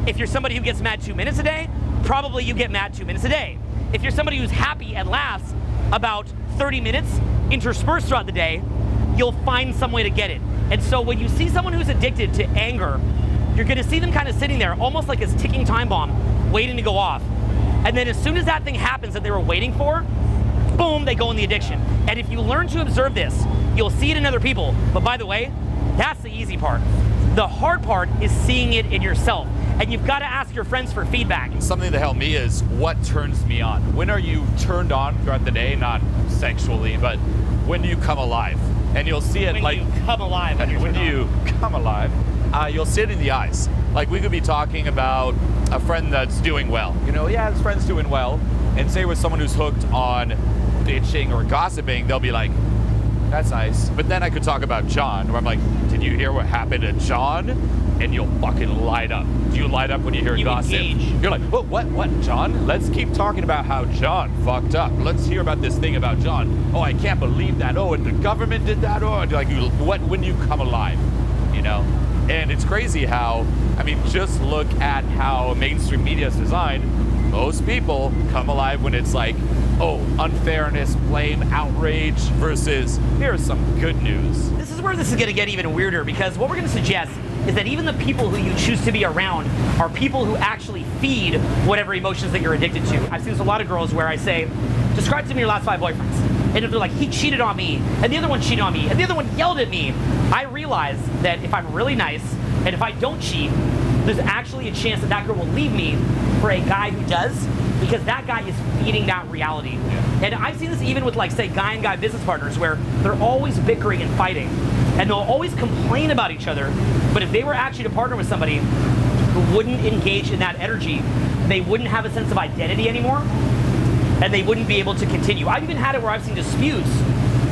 If you're somebody who gets mad two minutes a day, probably you get mad two minutes a day. If you're somebody who's happy and laughs about 30 minutes interspersed throughout the day, you'll find some way to get it. And so when you see someone who's addicted to anger, you're gonna see them kind of sitting there almost like a ticking time bomb, waiting to go off. And then as soon as that thing happens that they were waiting for, boom, they go in the addiction. And if you learn to observe this, you'll see it in other people. But by the way, that's the easy part. The hard part is seeing it in yourself. And you've got to ask your friends for feedback. Something to help me is what turns me on. When are you turned on throughout the day? Not sexually, but when do you come alive? And you'll see it When like you come alive. when when do you come alive, uh, you'll see it in the eyes. Like we could be talking about a friend that's doing well. You know, yeah, his friend's doing well. And say with someone who's hooked on bitching or gossiping, they'll be like, that's nice. But then I could talk about John, where I'm like, did you hear what happened to John? and you'll fucking light up. Do you light up when you hear You gossip? engage. You're like, what, what, what, John? Let's keep talking about how John fucked up. Let's hear about this thing about John. Oh, I can't believe that. Oh, and the government did that. Oh, like, you- what? When you come alive, you know? And it's crazy how, I mean, just look at how mainstream media is designed. Most people come alive when it's like, oh, unfairness, blame, outrage versus here's some good news. This is where this is going to get even weirder because what we're going to suggest is that even the people who you choose to be around are people who actually feed whatever emotions that you're addicted to. I've seen this a lot of girls where I say, describe to me your last five boyfriends. And if they're like, he cheated on me, and the other one cheated on me, and the other one yelled at me, I realize that if I'm really nice, and if I don't cheat, there's actually a chance that that girl will leave me for a guy who does, because that guy is feeding that reality. And I've seen this even with like say guy and guy business partners where they're always bickering and fighting. And they'll always complain about each other. But if they were actually to partner with somebody who wouldn't engage in that energy, they wouldn't have a sense of identity anymore and they wouldn't be able to continue. I've even had it where I've seen disputes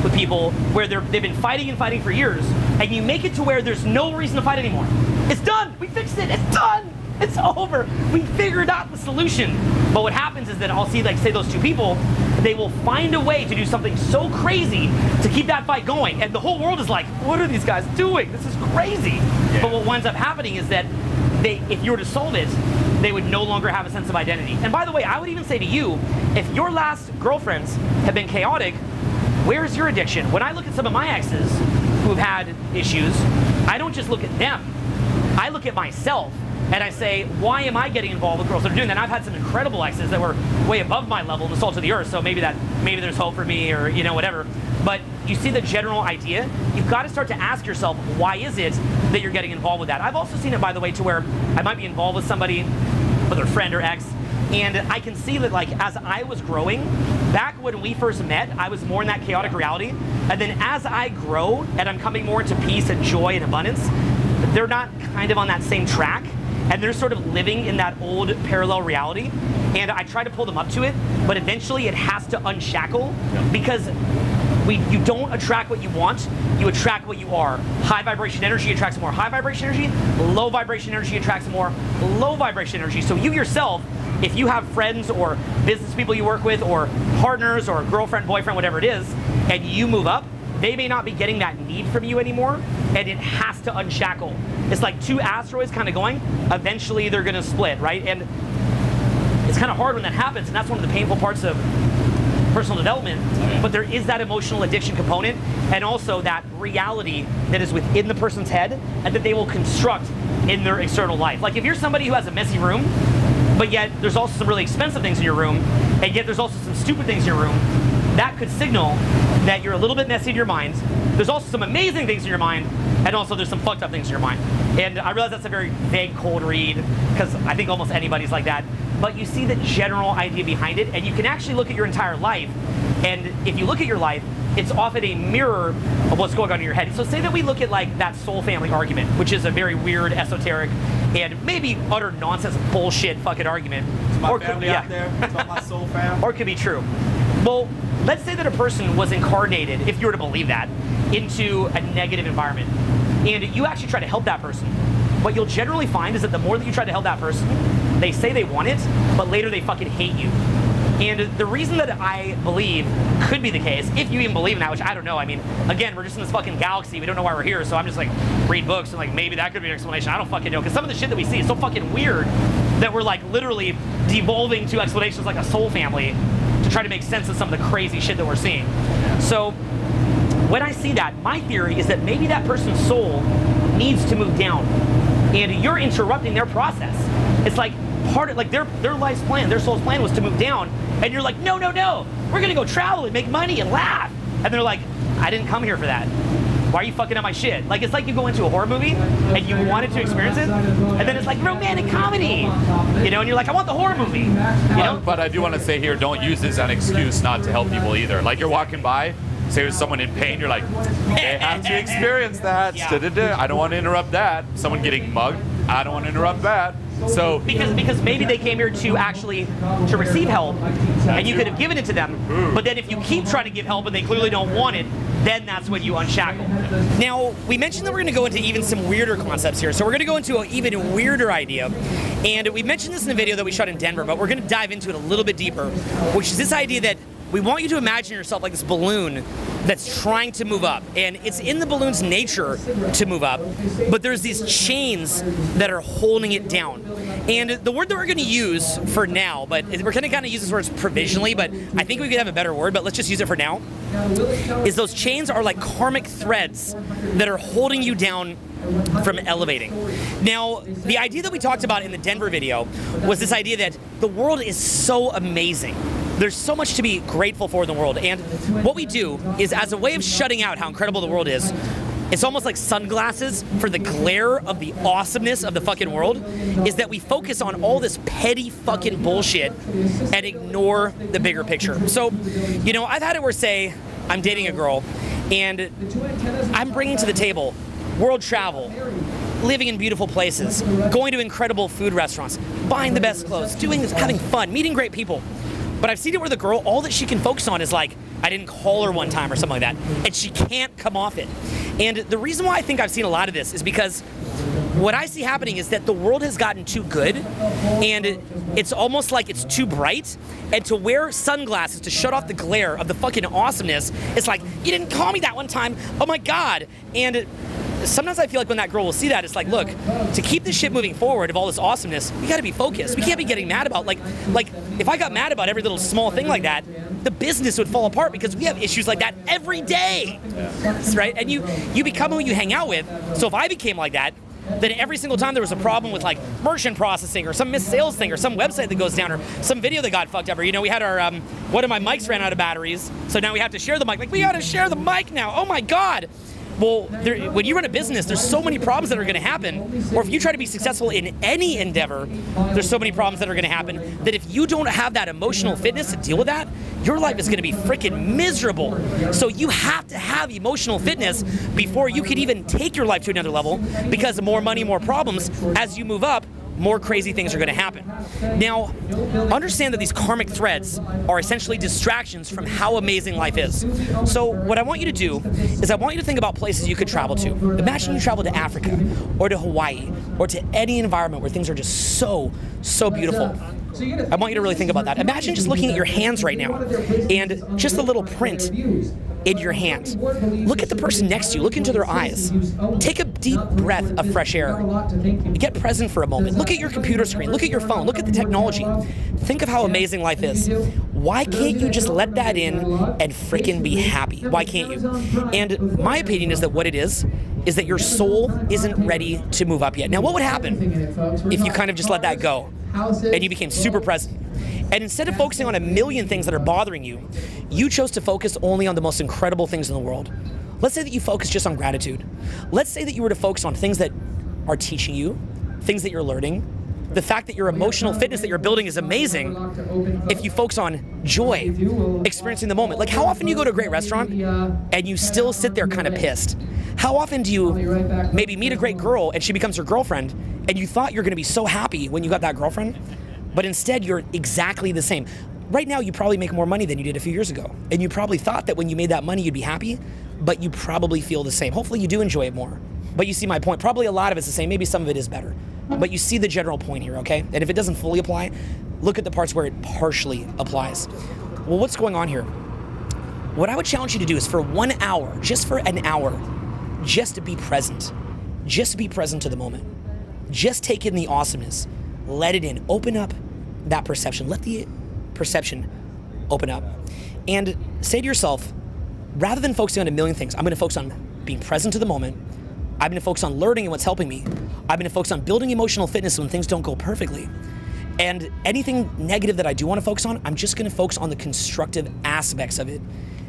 with people where they're, they've been fighting and fighting for years, and you make it to where there's no reason to fight anymore. It's done. We fixed it. It's done. It's (laughs) over. We figured out the solution. But what happens is that I'll see, like, say, those two people, they will find a way to do something so crazy to keep that fight going. And the whole world is like, what are these guys doing? This is crazy. But what winds up happening is that they, if you were to solve it, they would no longer have a sense of identity. And by the way, I would even say to you, if your last girlfriends have been chaotic, where's your addiction? When I look at some of my exes who've had issues, I don't just look at them. I look at myself and I say, why am I getting involved with girls that are doing that? And I've had some incredible exes that were way above my level in the salt of the earth, so maybe that maybe there's hope for me or you know whatever. But you see the general idea. You've got to start to ask yourself, why is it that you're getting involved with that? I've also seen it, by the way, to where I might be involved with somebody, whether a friend or ex, and I can see that like as I was growing, back when we first met, I was more in that chaotic reality. And then as I grow and I'm coming more into peace and joy and abundance, they're not kind of on that same track and they're sort of living in that old parallel reality. And I try to pull them up to it, but eventually it has to unshackle because we, you don't attract what you want, you attract what you are. High vibration energy attracts more high vibration energy, low vibration energy attracts more low vibration energy. So you yourself, if you have friends or business people you work with or partners or girlfriend, boyfriend, whatever it is, and you move up, they may not be getting that need from you anymore, and it has to unshackle. It's like two asteroids kind of going, eventually they're gonna split, right? And it's kind of hard when that happens, and that's one of the painful parts of personal development. But there is that emotional addiction component, and also that reality that is within the person's head, and that they will construct in their external life. Like if you're somebody who has a messy room, but yet there's also some really expensive things in your room, and yet there's also some stupid things in your room, that could signal that you're a little bit messy in your mind. There's also some amazing things in your mind, and also there's some fucked up things in your mind. And I realize that's a very vague, cold read, because I think almost anybody's like that. But you see the general idea behind it, and you can actually look at your entire life. And if you look at your life, it's often a mirror of what's going on in your head. So say that we look at like that soul family argument, which is a very weird, esoteric, and maybe utter nonsense bullshit fucking argument. My Or could- family yeah out there, talking about soul fam. (laughs) or it could be true. Well, let's say that a person was incarnated, if you were to believe that, into a negative environment, and you actually try to help that person. What you'll generally find is that the more that you try to help that person, they say they want it, but later they fucking hate you. And the reason that I believe could be the case, if you even believe in that, which I don't know. I mean, again, we're just in this fucking galaxy. We don't know why we're here, so I'm just like read books and like maybe that could be an explanation. I don't fucking know because some of the shit that we see is so fucking weird that we're like literally devolving to explanations like a soul family to try to make sense of some of the crazy shit that we're seeing. So when I see that, my theory is that maybe that person's soul needs to move down, and you're interrupting their process. It's like part of like their their life's plan, their soul's plan was to move down, and you're like, no, no, no, we're gonna go travel and make money and laugh, and they're like, I didn't come here for that. Why are you fucking up my shit? Like it's like you go into a horror movie and you wanted to experience it, and then it's like romantic comedy, you know, and you're like, I want the horror movie, you know. But I do want to say here, don't use this as an excuse not to help people either. Like you're walking by, say there's someone in pain, you're like, they have to experience that. Yeah. I don't want to interrupt that. Someone getting mugged, I don't want to interrupt that. So because because maybe they came here to actually to receive help and you could have given it to them but then if you keep trying to give help and they clearly don't want it then that's when you unshackle. Now we mentioned that we're going to go into even some weirder concepts here. So we're going to go into an even weirder idea. And we mentioned this in the video that we shot in denver but we're going to dive into it a little bit deeper which is this idea that we want you to imagine yourself like this balloon that's trying to move up. And it's in the balloon's nature to move up, but there's these chains that are holding it down. And the word that we're going to use for now, but we're going to kind of use this word provisionally, but I think we could have a better word, but let's just use it for now, is those chains are like karmic threads that are holding you down from elevating. Now, the idea that we talked about in the Denver video was this idea that the world is so amazing there's so much to be grateful for in the world. And what we do is, as a way of shutting out how incredible the world is, it's almost like sunglasses for the glare of the awesomeness of the fucking world is that we focus on all this petty fucking bullshit and ignore the bigger picture. So, you know, I've had it where say I'm dating a girl and I'm bringing to the table world travel, living in beautiful places, going to incredible food restaurants, buying the best clothes, doing this, having fun, meeting great people. But I've seen it where the girl, all that she can focus on is like, I didn't call her one time or something like that. And she can't come off it. And the reason why I think I've seen a lot of this is because what I see happening is that the world has gotten too good and it's almost like it's too bright. And to wear sunglasses to shut off the glare of the fucking awesomeness, it's like, you didn't call me that one time. Oh my God. And sometimes I feel like when that girl will see that, it's like, look, to keep this shit moving forward of all this awesomeness, we got to be focused. We can't be getting mad about like, like if I got mad about every little small thing like that, the business would fall apart because we have issues like that every day, yeah. right? And you you become who you hang out with. So if I became like that, then every single time there was a problem with like merchant processing or some missed sales thing or some website that goes down or some video that got fucked up or you know we had our um, one of my mics ran out of batteries so now we have to share the mic. Like we got to share the mic now. Oh my god well, there, when you run a business, there's so many problems that are going to happen. Or if you try to be successful in any endeavor, there's so many problems that are going to happen that if you don't have that emotional fitness to deal with that, your life is going to be freaking miserable. So you have to have emotional fitness before you can even take your life to another level because more money, more problems as you move up more crazy things are going to happen. Now, understand that these karmic threads are essentially distractions from how amazing life is. So, what I want you to do is I want you to think about places you could travel to. Imagine you travel to Africa or to Hawaii or to any environment where things are just so, so beautiful. I want you to really think about that. Imagine just looking at your hands right now and just a little print in your hand. Look at the person next to you. Look into their eyes. Take a deep breath of fresh air. Get present for a moment. Look at your computer screen. Look at your phone. Look at the technology. Think of how amazing life is. Why can't you just let that in and freaking be happy? Why can't you? And my opinion is that what it is is that your soul isn't ready to move up yet. Now, what would happen if you kind of just let that go and you became super present? And instead of focusing on a million things that are bothering you, you chose to focus only on the most incredible things in the world. Let's say that you focus just on gratitude. Let's say that you were to focus on things that are teaching you, things that you're learning, the fact that your emotional fitness that you're building is amazing if you focus on joy, experiencing the moment. Like, how often do you go to a great restaurant and you still sit there kind of pissed? How often do you maybe meet a great girl and she becomes your girlfriend and you thought you're gonna be so happy when you got that girlfriend, but instead you're exactly the same? Right now, you probably make more money than you did a few years ago. And you probably thought that when you made that money, you'd be happy, but you probably feel the same. Hopefully, you do enjoy it more. But you see my point. Probably a lot of it's the same. Maybe some of it is better. But you see the general point here, okay? And if it doesn't fully apply, look at the parts where it partially applies. Well, what's going on here? What I would challenge you to do is for one hour, just for an hour, just to be present. Just be present to the moment. Just take in the awesomeness. Let it in. Open up that perception. Let the perception open up. And say to yourself, rather than focusing on a million things, I'm going to focus on being present to the moment. I'm been to focus on learning and what's helping me. I've been to focus on building emotional fitness when things don't go perfectly. And anything negative that I do want to focus on, I'm just going to focus on the constructive aspects of it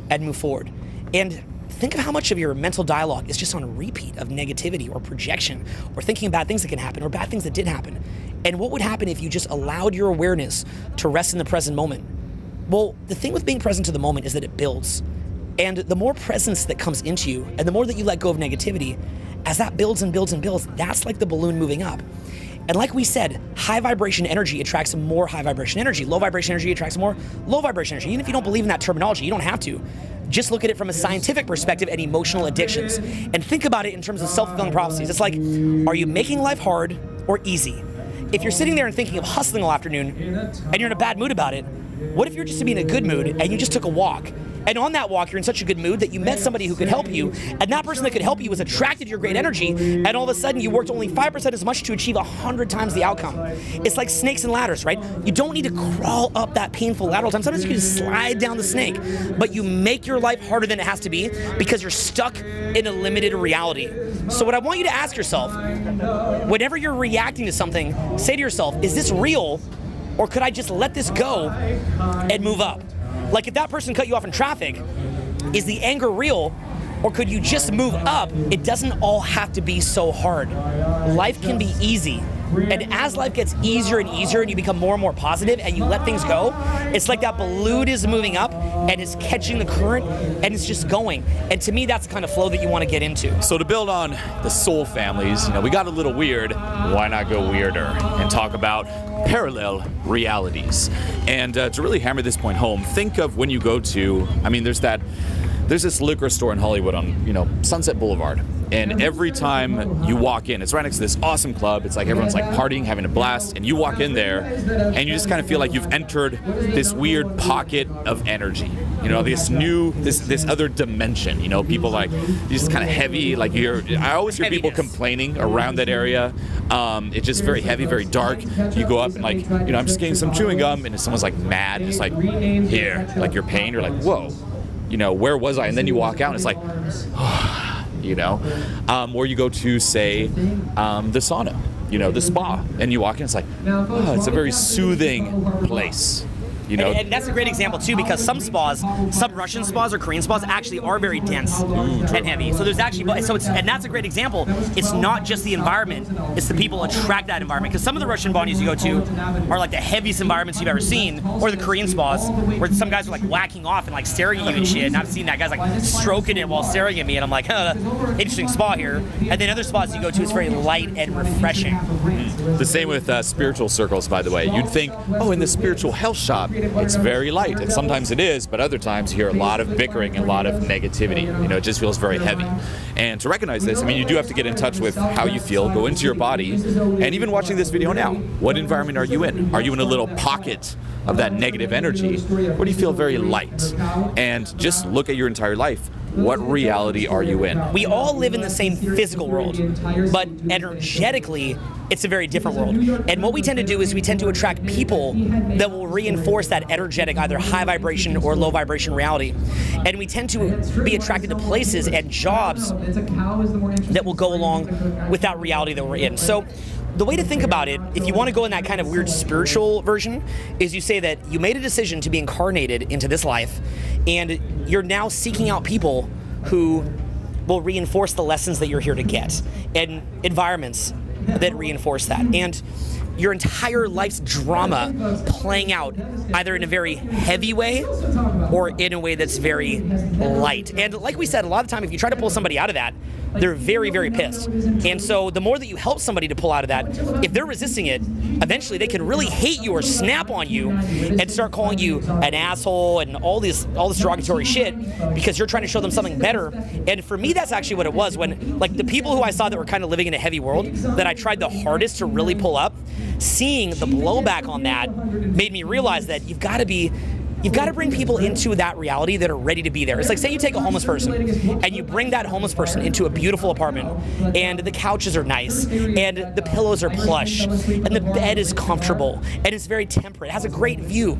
and move forward. And think of how much of your mental dialogue is just on a repeat of negativity or projection or thinking about bad things that can happen or bad things that did happen. And what would happen if you just allowed your awareness to rest in the present moment? Well, the thing with being present to the moment is that it builds. And the more presence that comes into you, and the more that you let go of negativity, as that builds and builds and builds, that's like the balloon moving up. And like we said, high vibration energy attracts more high vibration energy. Low vibration energy attracts more low vibration energy. Even if you don't believe in that terminology, you don't have to. Just look at it from a scientific perspective and emotional addictions. And think about it in terms of self fulfilling prophecies. It's like, are you making life hard or easy? If you're sitting there and thinking of hustling all afternoon and you're in a bad mood about it, what if you're just to be in a good mood and you just took a walk and on that walk, you're in such a good mood that you met somebody who could help you, and that person that could help you was attracted to your great energy, and all of a sudden you worked only 5% as much to achieve 100 times the outcome. It's like snakes and ladders, right? You don't need to crawl up that painful the time. Sometimes you can just slide down the snake, but you make your life harder than it has to be because you're stuck in a limited reality. So, what I want you to ask yourself, whenever you're reacting to something, say to yourself, is this real? Or could I just let this go and move up? Like if that person cut you off in traffic, is the anger real? Or could you just move up? It doesn't all have to be so hard. Life can be easy. And as life gets easier and easier and you become more and more positive and you let things go, it's like that balloon is moving up and it's catching the current and it's just going. And to me, that's the kind of flow that you want to get into. So to build on the soul families, you know, we got a little weird. Why not go weirder and talk about parallel realities? And uh, to really hammer this point home, think of when you go to, I mean, there's that, there's this liquor store in Hollywood on, you know, Sunset Boulevard and every time you walk in, it's right next to this awesome club. It's like everyone's like partying, having a blast, and you walk in there, and you just kind of feel like you've entered this weird pocket of energy. You know, this new, this this other dimension. You know, people like just kind of heavy. Like you're, I always hear people complaining around that area. Um, it's just very heavy, very dark. You go up and like, you know, I'm just getting some chewing gum, and someone's like mad, just like here, like your pain. You're like, whoa, you know, where was I? And then you walk out, and it's like. Oh, (sighs) you know, um, or you go to say um, the sauna, you know, the spa, and you walk in, it's like, oh, it's a very soothing place. You know, and, and, that's a great example too, because some spas, some Russian spas or Korean spas, actually are very dense Ooh, and heavy. So there's actually, so it's, and that's a great example. It's not just the environment; it's the people attract that environment. Because some of the Russian bodies you go to are like the heaviest environments you've ever seen, or the Korean spas where some guys are like whacking off and like staring at you and shit. And I've seen that guys like stroking it while staring at me, and I'm like, (laughs) huh, interesting spa here. And then other spots you go to, it's very light and refreshing. The same with uh, spiritual circles, by the way. You'd think, oh, in the spiritual health shop, it's very light. And sometimes it is, but other times you hear a lot of bickering and a lot of negativity. You know, it just feels very heavy. And to recognize this, I mean, you do have to get in touch with how you feel, go into your body, and even watching this video now, what environment are you in? Are you in a little pocket of that negative energy, or do you feel very light? And just look at your entire life what reality are you in? We all live in the same physical world, but energetically, it's a very different world. And what we tend to do is we tend to attract people that will reinforce that energetic, either high vibration or low vibration reality. And we tend to be attracted to places and jobs that will go along with that reality that we're in. So the way to think about it, if you want to go in that kind of weird spiritual version, is you say that you made a decision to be incarnated into this life, and you're now seeking out people who will reinforce the lessons that you're here to get, and environments that reinforce that. And your entire life's drama playing out either in a very heavy way or in a way that's very light. And like we said, a lot of time, if you try to pull somebody out of that, they're very, very pissed. And so the more that you help somebody to pull out of that, if they're resisting it, eventually they can really hate you or snap on you and start calling you an asshole and all this all this derogatory shit because you're trying to show them something better. And for me, that's actually what it was when like the people who I saw that were kind of living in a heavy world that I tried the hardest to really pull up, seeing the blowback on that made me realize that you've got to be You've got to bring people into that reality that are ready to be there. It's like, say you take a homeless person and you bring that homeless person into a beautiful apartment and the couches are nice and the pillows are plush and the bed is comfortable and it's very temperate, it has a great view.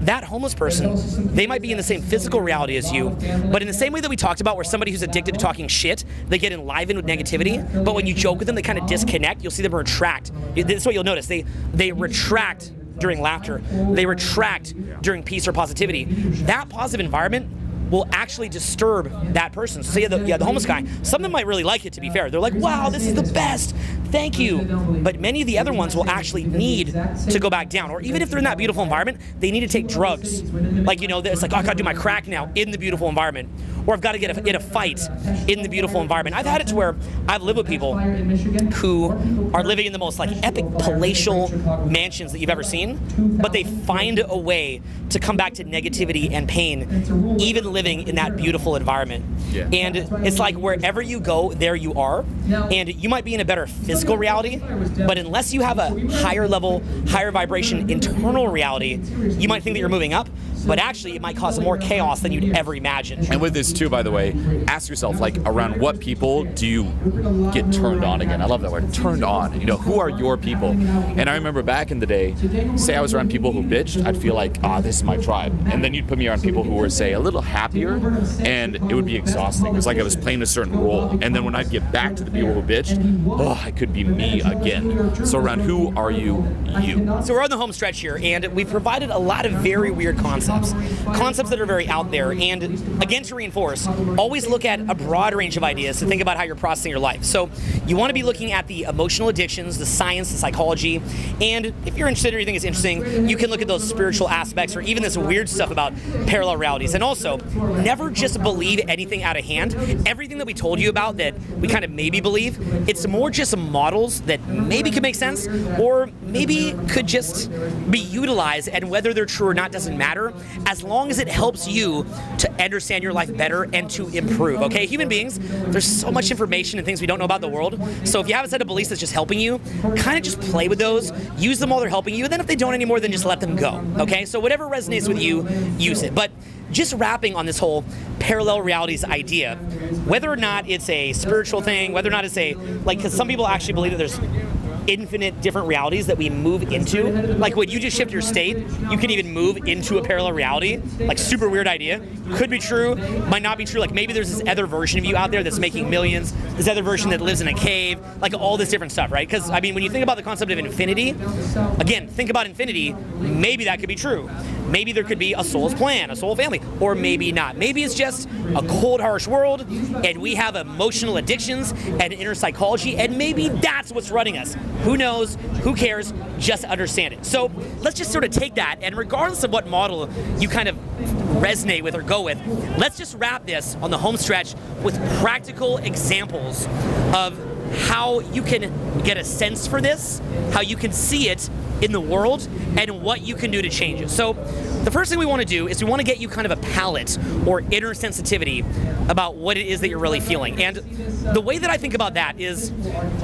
That homeless person, they might be in the same physical reality as you, but in the same way that we talked about, where somebody who's addicted to talking shit, they get enlivened with negativity, but when you joke with them, they kind of disconnect. You'll see them retract. That's what you'll notice. They they retract during laughter. They retract during peace or positivity. That positive environment will actually disturb that person. So, say the, yeah, the homeless guy, some of them might really like it, to be fair. They're like, wow, this is the best. Thank you. But many of the other ones will actually need to go back down. Or even if they're in that beautiful environment, they need to take drugs. Like, you know, it's like, oh, I gotta do my crack now in the beautiful environment. Or I've got to get a, in a fight in the beautiful environment. I've had it to where I've lived with people who are living in the most like epic palatial mansions that you've ever seen, but they find a way to come back to negativity and pain, even living in that beautiful environment. Yeah. And it's like wherever you go, there you are. And you might be in a better physical reality, but unless you have a higher level, higher vibration internal reality, you might think that you're moving up, but actually it might cause more chaos than you'd ever imagine. And with this too, by the way, ask yourself like around what people do you get turned on again? I love that word, turned on. You know, who are your people? And I remember back in the day, say I was around people who bitched, I'd feel like, ah, this is my tribe. And then you'd put me around people who were say a little happier, and it would be exhausting. It was like I was playing a certain role. And then when I'd get back to the people who bitched, oh, I could be me again. So around who are you? You. So we're on the home stretch here, and we've provided a lot of very weird concepts. Concepts that are very out there. And again, to reinforce, always look at a broad range of ideas to think about how you're processing your life. So you want to be looking at the emotional addictions, the science, the psychology, and if you're interested or you think it's interesting, you can look at those spiritual aspects or even this weird stuff about parallel realities. And also, never just believe anything out of hand. Everything that we told you about that we kind of maybe believe, it's more just models that maybe could make sense or maybe could just be utilized and whether they're true or not doesn't matter as long as it helps you to understand your life better and to improve okay? Human beings there's so much information and things we don't know about the world. So if you have a set of beliefs that's just helping you kind of just play with those use them while they're helping you and then if they don't anymore then just let them go okay? So whatever resonates with you use it. But just wrapping on this whole parallel realities idea whether or not it's a spiritual thing whether or not it's a like because some people actually believe that there's infinite different realities that we move into. Like when you just shift your state, you can even move into a parallel reality. Like super weird idea. Could be true, might not be true. Like maybe there's this other version of you out there that's making millions. This other version that lives in a cave. Like all this different stuff, right? Because I mean, when you think about the concept of infinity, again, think about infinity. Maybe that could be true. Maybe there could be a soul's plan, a soul family, or maybe not. Maybe it's just a cold, harsh world, and we have emotional addictions and inner psychology, and maybe that's what's running us. Who knows? Who cares? Just understand it. So let's just sort of take that, and regardless of what model you kind of resonate with or go with, let's just wrap this on the home stretch with practical examples of how you can get a sense for this, how you can see it in the world, and what you can do to change it. So, the first thing we want to do is we want to get you kind of a palette or inner sensitivity about what it is that you're really feeling. And the way that I think about that is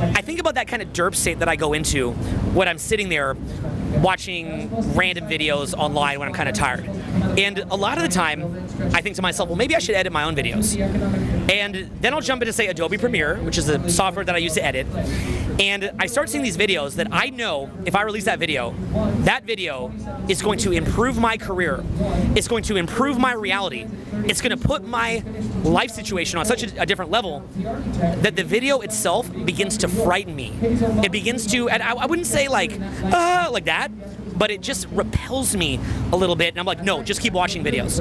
I think about that kind of derp state that I go into when I'm sitting there watching random videos online when I'm kind of tired. And a lot of the time, I think to myself, well, maybe I should edit my own videos. And then I'll jump into, say, Adobe Premiere, which is the software that I use to edit. And I start seeing these videos that I know if I release that video, that video is going to improve my career. It's going to improve my reality. It's going to put my life situation on such a, a different level that the video itself begins to frighten me. It begins to, and I, I wouldn't say like, ah, like that, but it just repels me a little bit. And I'm like, no, just keep watching videos.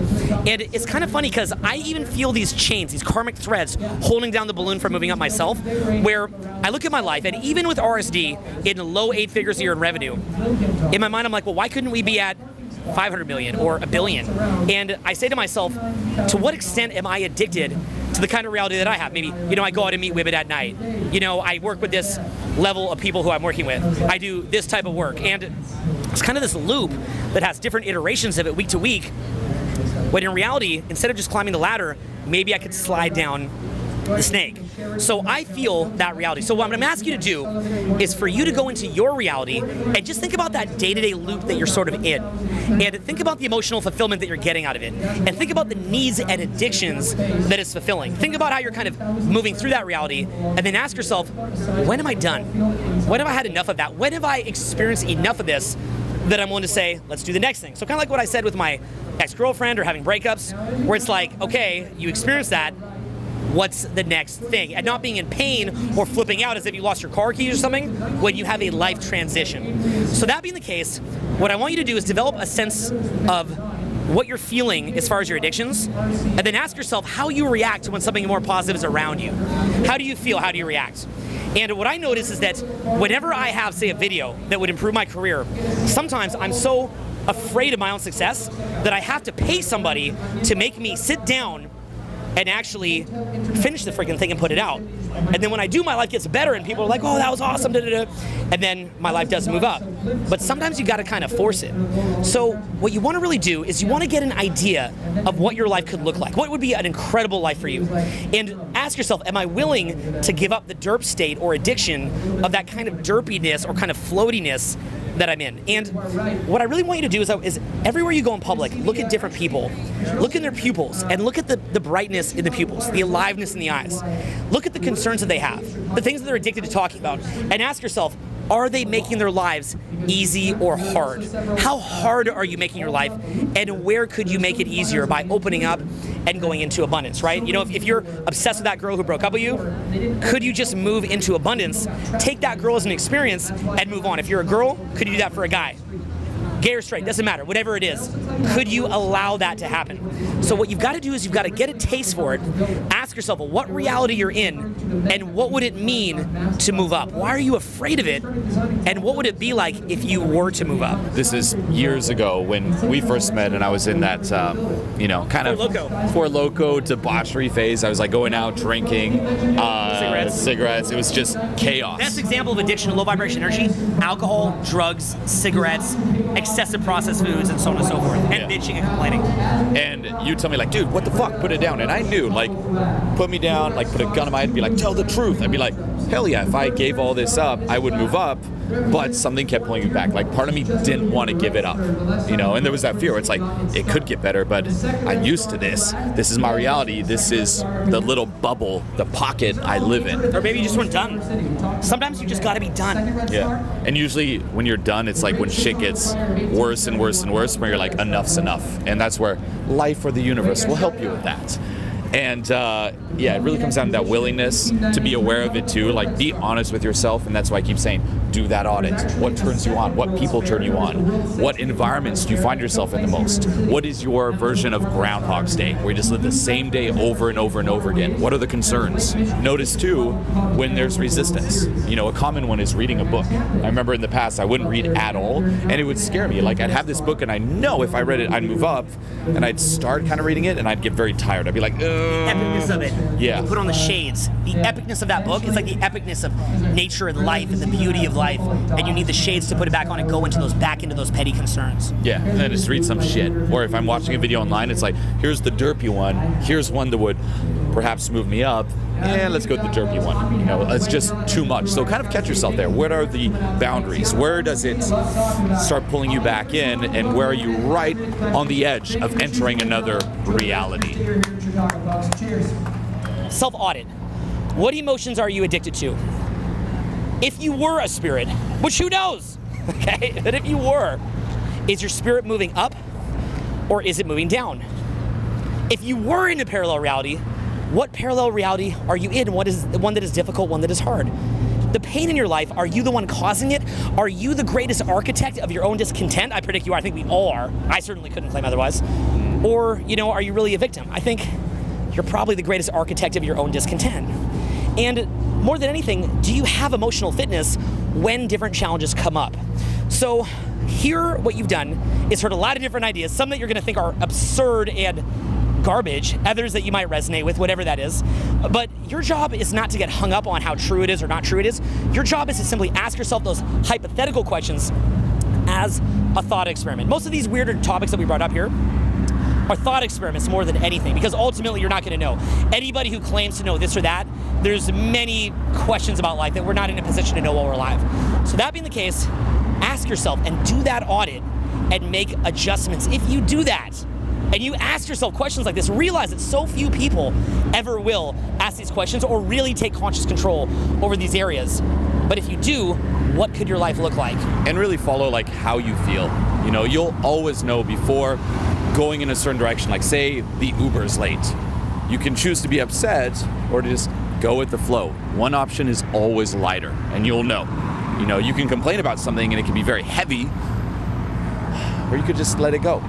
And it's kind of funny because I even feel these chains, these karmic threads holding down the balloon from moving up myself, where I look at my life, and even with RSD in low eight figures a year in revenue, in my mind, I'm like, well, why couldn't we be at 500 million or a billion? And I say to myself, to what extent am I addicted to the kind of reality that I have? Maybe, you know, I go out and meet women at night. You know, I work with this level of people who I'm working with. I do this type of work. And it's kind of this loop that has different iterations of it week to week. When in reality, instead of just climbing the ladder, maybe I could slide down the snake. So I feel that reality. So what I'm going to ask you to do is for you to go into your reality and just think about that day-to-day loop that you're sort of in. And think about the emotional fulfillment that you're getting out of it. And think about the needs and addictions that it's fulfilling. Think about how you're kind of moving through that reality and then ask yourself, when am I done? When have I had enough of that? When have I experienced enough of this that I'm willing to say, let's do the next thing. So kind of like what I said with my ex-girlfriend or having breakups, where it's like, okay, you experience that, what's the next thing? And not being in pain or flipping out as if you lost your car keys or something when you have a life transition. So that being the case, what I want you to do is develop a sense of what you're feeling as far as your addictions, and then ask yourself how you react when something more positive is around you. How do you feel? How do you react? And what I notice is that whenever I have, say, a video that would improve my career, sometimes I'm so afraid of my own success that I have to pay somebody to make me sit down and actually finish the freaking thing and put it out. And then when I do, my life gets better, and people are like, "Oh, that was awesome!" Da, da, da. And then my life does move up. But sometimes you got to kind of force it. So what you want to really do is you want to get an idea of what your life could look like. What would be an incredible life for you? And ask yourself, am I willing to give up the derp state or addiction of that kind of derpiness or kind of floatiness that I'm in. And what I really want you to do is, is everywhere you go in public, look at different people, look in their pupils, and look at the, the brightness in the pupils, the aliveness in the eyes. Look at the concerns that they have, the things that they're addicted to talking about, and ask yourself, are they making their lives easy or hard? How hard are you making your life? And where could you make it easier by opening up and going into abundance, right? You know, if, if you're obsessed with that girl who broke up with you, could you just move into abundance, take that girl as an experience, and move on? If you're a girl, could you do that for a guy? Gay or straight, doesn't matter, whatever it is. Could you allow that to happen? So what you've got to do is you've got to get a taste for it. Ask yourself well, what reality you're in and what would it mean to move up? Why are you afraid of it? And what would it be like if you were to move up? This is years ago when we first met and I was in that, um, you know, kind of Four Loko. Four Loko debauchery phase. I was like going out drinking, uh, Cigarettes. cigarettes. It was just chaos. Best example of addiction to low vibration energy alcohol, drugs, cigarettes, excessive processed foods, and so on and so forth, and Yeah. bitching and complaining. and you tell me like, dude, what the fuck? Put it down. And I knew, like, put me down, like, put a gun in my head and be like, tell the truth. I'd be like, hell yeah, if I gave all this up, I would move up. But something kept pulling me back. Like, part of me didn't want to give it up, you know. And there was that fear. Where it's like, it could get better, but I'm used to this. This is my reality. This is the little bubble, the pocket I live in. Or maybe you just weren't done. Sometimes you just got to be done. Yeah. And usually when you're done, it's like when shit gets worse and worse and worse, where you're like, enough's enough. And that's where life or the universe will help you with that. And uh, yeah, it really comes down to that willingness to be aware of it too. Like, be honest with yourself. And that's why I keep saying, do that audit. What turns you on? What people turn you on? What environments do you find yourself in the most? What is your version of Groundhog's Day, where you just live the same day over and over and over again? What are the concerns? Notice too when there's resistance. You know, a common one is reading a book. I remember in the past I wouldn't read at all, and it would scare me. Like I'd have this book, and I know if I read it, I'd move up, and I'd start kind of reading it, and I'd get very tired. I'd be like, Ugh. epicness of it. Yeah. You put on the shades. The epicness of that book is like the epicness of nature and life and the beauty of life. And you need the shades to put it back on and go into those back into those petty concerns. Yeah, and then just read some shit. Or if I'm watching a video online, it's like, here's the derpy one. Here's one that would perhaps move me up. And let's go with the derpy one. You know, it's just too much. So kind of catch yourself there. Where are the boundaries? Where does it start pulling you back in? And where are you right on the edge of entering another reality? Self audit. What emotions are you addicted to? If you were a spirit, which who knows? (laughs) Okay, but if you were, is your spirit moving up or is it moving down? If you were in a parallel reality, what parallel reality are you in? What is the one that is difficult, one that is hard? The pain in your life, are you the one causing it? Are you the greatest architect of your own discontent? I predict you are. I think we all are. I certainly couldn't claim otherwise. Or, you know, are you really a victim? I think you're probably the greatest architect of your own discontent. And more than anything, do you have emotional fitness when different challenges come up? So, here, what you've done is heard a lot of different ideas, some that you're gonna think are absurd and garbage, others that you might resonate with, whatever that is. But your job is not to get hung up on how true it is or not true it is. Your job is to simply ask yourself those hypothetical questions as a thought experiment. Most of these weirder topics that we brought up here are thought experiments more than anything because ultimately you're not going to know. Anybody who claims to know this or that, there's many questions about life that we're not in a position to know while we're alive. So that being the case, ask yourself and do that audit and make adjustments. If you do that, and you ask yourself questions like this, realize that so few people ever will ask these questions or really take conscious control over these areas. But if you do, what could your life look like? and really follow like how you feel. You know, you'll always know before going in a certain direction. Like say the Uber's late. You can choose to be upset or to just go with the flow. One option is always lighter, and you'll know. You know, you can complain about something and it can be very heavy, or you could just let it go.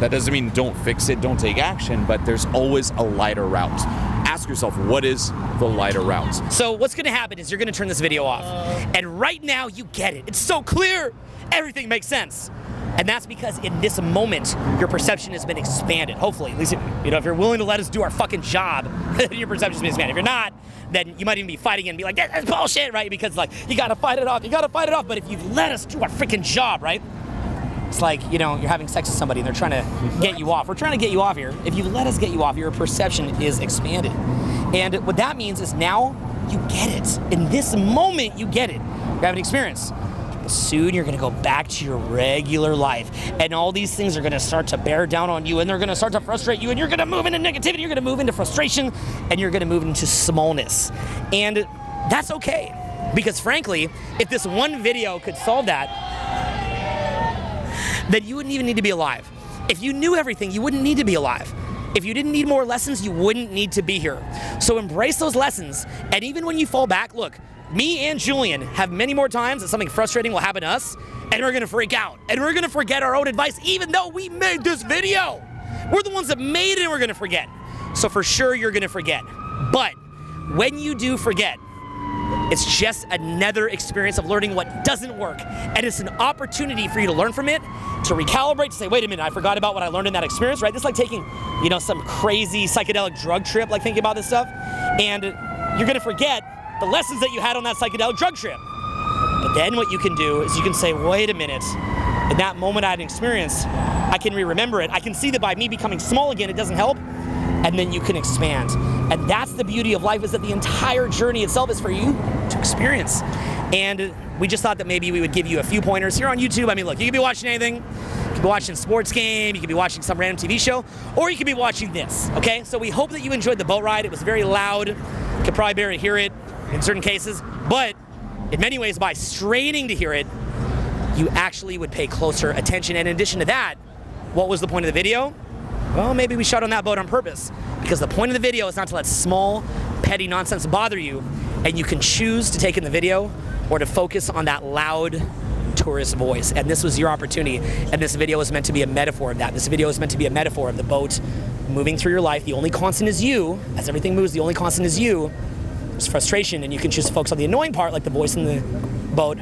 That doesn't mean don't fix it, don't take action, but there's always a lighter route. Ask yourself, what is the lighter route? So what's gonna happen is you're gonna turn this video off. Uh. And right now you get it. It's so clear. Everything makes sense. And that's because in this moment, your perception has been expanded. Hopefully, at least if, you know if you're willing to let us do our fucking job, (laughs) your perception's been expanded. If you're not, then you might even be fighting and be like, that's bullshit, right? Because like you gotta fight it off, you gotta fight it off. But if you've let us do our freaking job, right? It's like, you know, you're having sex with somebody and they're trying to get you off. We're trying to get you off here. If you let us get you off, your perception is expanded. And what that means is now you get it. In this moment, you get it. You're having experience. Soon you're gonna go back to your regular life. And all these things are gonna start to bear down on you and they're gonna start to frustrate you and you're gonna move into negativity, you're gonna move into frustration, and you're gonna move into smallness. And that's okay. Because frankly, if this one video could solve that, then you wouldn't even need to be alive. If you knew everything, you wouldn't need to be alive. If you didn't need more lessons, you wouldn't need to be here. So embrace those lessons. And even when you fall back, look, me and Julien have many more times that something frustrating will happen to us, and we're gonna freak out. And we're gonna forget our own advice, even though we made this video. We're the ones that made it, and we're gonna forget. So for sure, you're gonna forget. But when you do forget, it's just another experience of learning what doesn't work. And it's an opportunity for you to learn from it, to recalibrate, to say, wait a minute, I forgot about what I learned in that experience, right? This is like taking, you know, some crazy psychedelic drug trip, like thinking about this stuff. And you're gonna forget the lessons that you had on that psychedelic drug trip. But then what you can do is you can say, wait a minute, in that moment I had an experience, I can re-remember it. I can see that by me becoming small again, it doesn't help and then you can expand. And that's the beauty of life is that the entire journey itself is for you to experience. And we just thought that maybe we would give you a few pointers here on YouTube. I mean, look, you could be watching anything. You could be watching a sports game, you could be watching some random TV show, or you could be watching this, okay? So we hope that you enjoyed the boat ride. It was very loud. You could probably barely hear it in certain cases, but in many ways, by straining to hear it, you actually would pay closer attention. And in addition to that, what was the point of the video? Well, maybe we shot on that boat on purpose because the point of the video is not to let small, petty nonsense bother you, and you can choose to take in the video or to focus on that loud tourist voice. And this was your opportunity, and this video was meant to be a metaphor of that. This video is meant to be a metaphor of the boat moving through your life. The only constant is you. As everything moves, the only constant is you. There's frustration, and you can choose to focus on the annoying part, like the voice in the boat,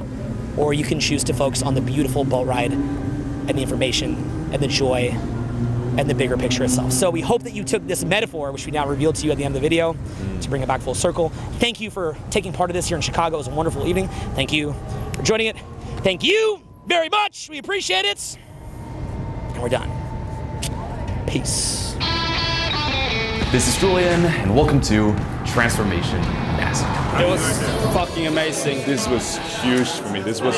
or you can choose to focus on the beautiful boat ride and the information and the joy and the bigger picture itself. So we hope that you took this metaphor, which we now revealed to you at the end of the video, to bring it back full circle. Thank you for taking part of this here in Chicago. It was a wonderful evening. Thank you for joining it. Thank you very much. We appreciate it. And we're done. Peace. This is Julien, and welcome to Transformation. It was fucking amazing. This was huge for me. This was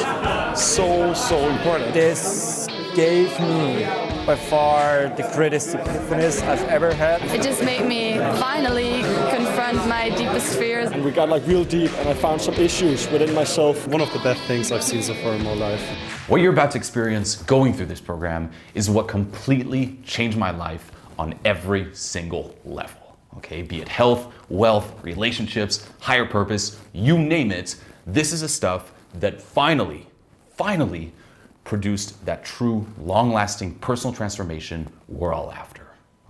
so, so important. This gave me by far the greatest epiphanies I've ever had. It just made me finally confront my deepest fears. And we got like real deep, and I found some issues within myself. One of the best things I've seen so far in my life. What you're about to experience going through this program is what completely changed my life on every single level. Okay, be it health, wealth, relationships, higher purpose, you name it. This is the stuff that finally, finally produced that true, long lasting personal transformation we're all after.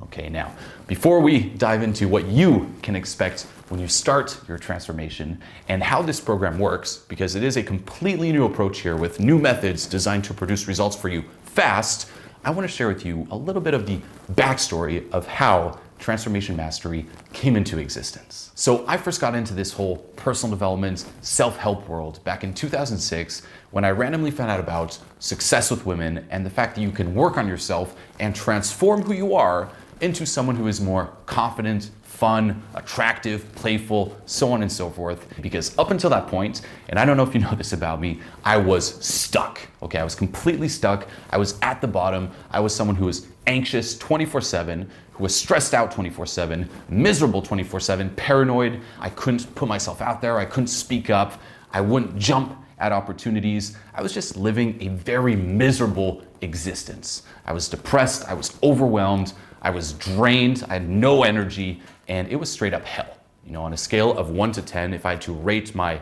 Okay, now, before we dive into what you can expect when you start your transformation and how this program works, because it is a completely new approach here with new methods designed to produce results for you fast, I want to share with you a little bit of the backstory of how Transformation Mastery came into existence. So I first got into this whole personal development, self-help world back in 2006 when I randomly found out about success with women and the fact that you can work on yourself and transform who you are into someone who is more confident, fun, attractive, playful, so on and so forth. Because up until that point, and I don't know if you (laughs) know this about me, I was stuck. Okay, I was completely stuck. I was at the bottom. I was someone who was anxious 24 7, who was stressed out 24 7, miserable 24 7, paranoid. I couldn't put myself out there. I couldn't speak up. I wouldn't jump at opportunities. I was just living a very miserable existence. I was depressed. I was overwhelmed. I was drained. I had no energy. And it was straight up hell. You know, on a scale of 1 to 10, if I had to rate my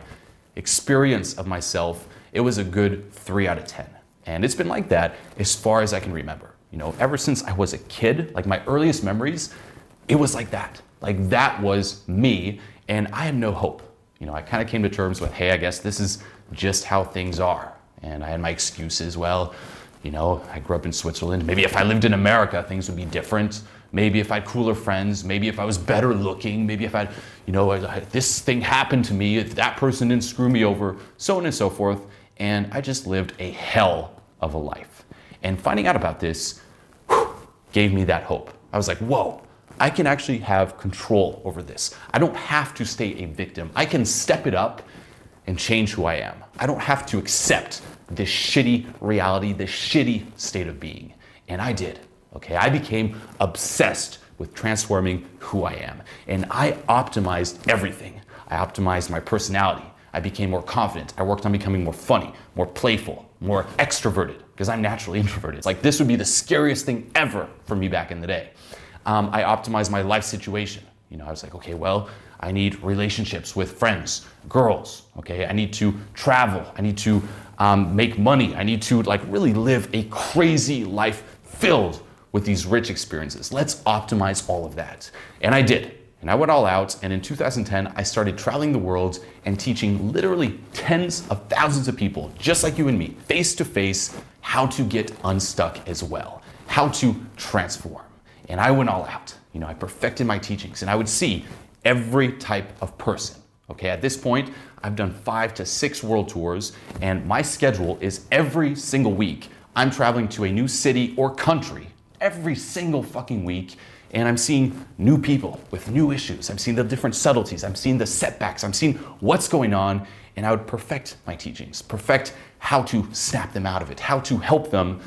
experience of myself, it was a good 3 out of 10. And it's been like that as far as I can remember. You know, ever since I was a kid, like my earliest memories, it was like that. Like that was me, and I had no hope. You know, I kind of came to terms with, hey, I guess this is just how things are. And I had my excuses. Well, You know, I grew up in Switzerland. Maybe if I lived in America, things would be different. Maybe if I had cooler friends, maybe if I was better looking, maybe if I had, you know, I- this thing happened to me, if that person didn't screw me over, so on and so forth. And I just lived a hell of a life. And finding out about this gave me that hope. I was like, whoa, I can actually have control over this. I don't have to stay a victim. I can step it up and change who I am. I don't have to accept this shitty reality, this shitty state of being. And I did. Okay, I became obsessed with transforming who I am. And I optimized everything. I optimized my personality. I became more confident. I worked on becoming more funny, more playful, more extroverted, because I'm naturally (laughs) introverted. It's like this would be the scariest thing ever for me back in the day. Um, I optimized my life situation. You know, I was like, okay, well, I need relationships with friends, girls. Okay, I need to travel. I need to um, make money. I need to like really live a crazy life filled with these rich experiences. Let's optimize all of that. And I did. And I went all out. And in 2010, I started traveling the world and teaching literally tens of thousands of people, just like you and me, face to face, how to get unstuck as well, how to transform. And I went all out. You know, I perfected my teachings and I would see every type of person. Okay, at this point, I've done five to six world tours, and my schedule is every single week. I'm traveling to a new city or country every single fucking week, and I'm seeing new people with new issues. I'm seeing the different subtleties. I'm seeing the setbacks. I'm seeing what's going on, and I would perfect my teachings, perfect how to snap them out of it, how to help them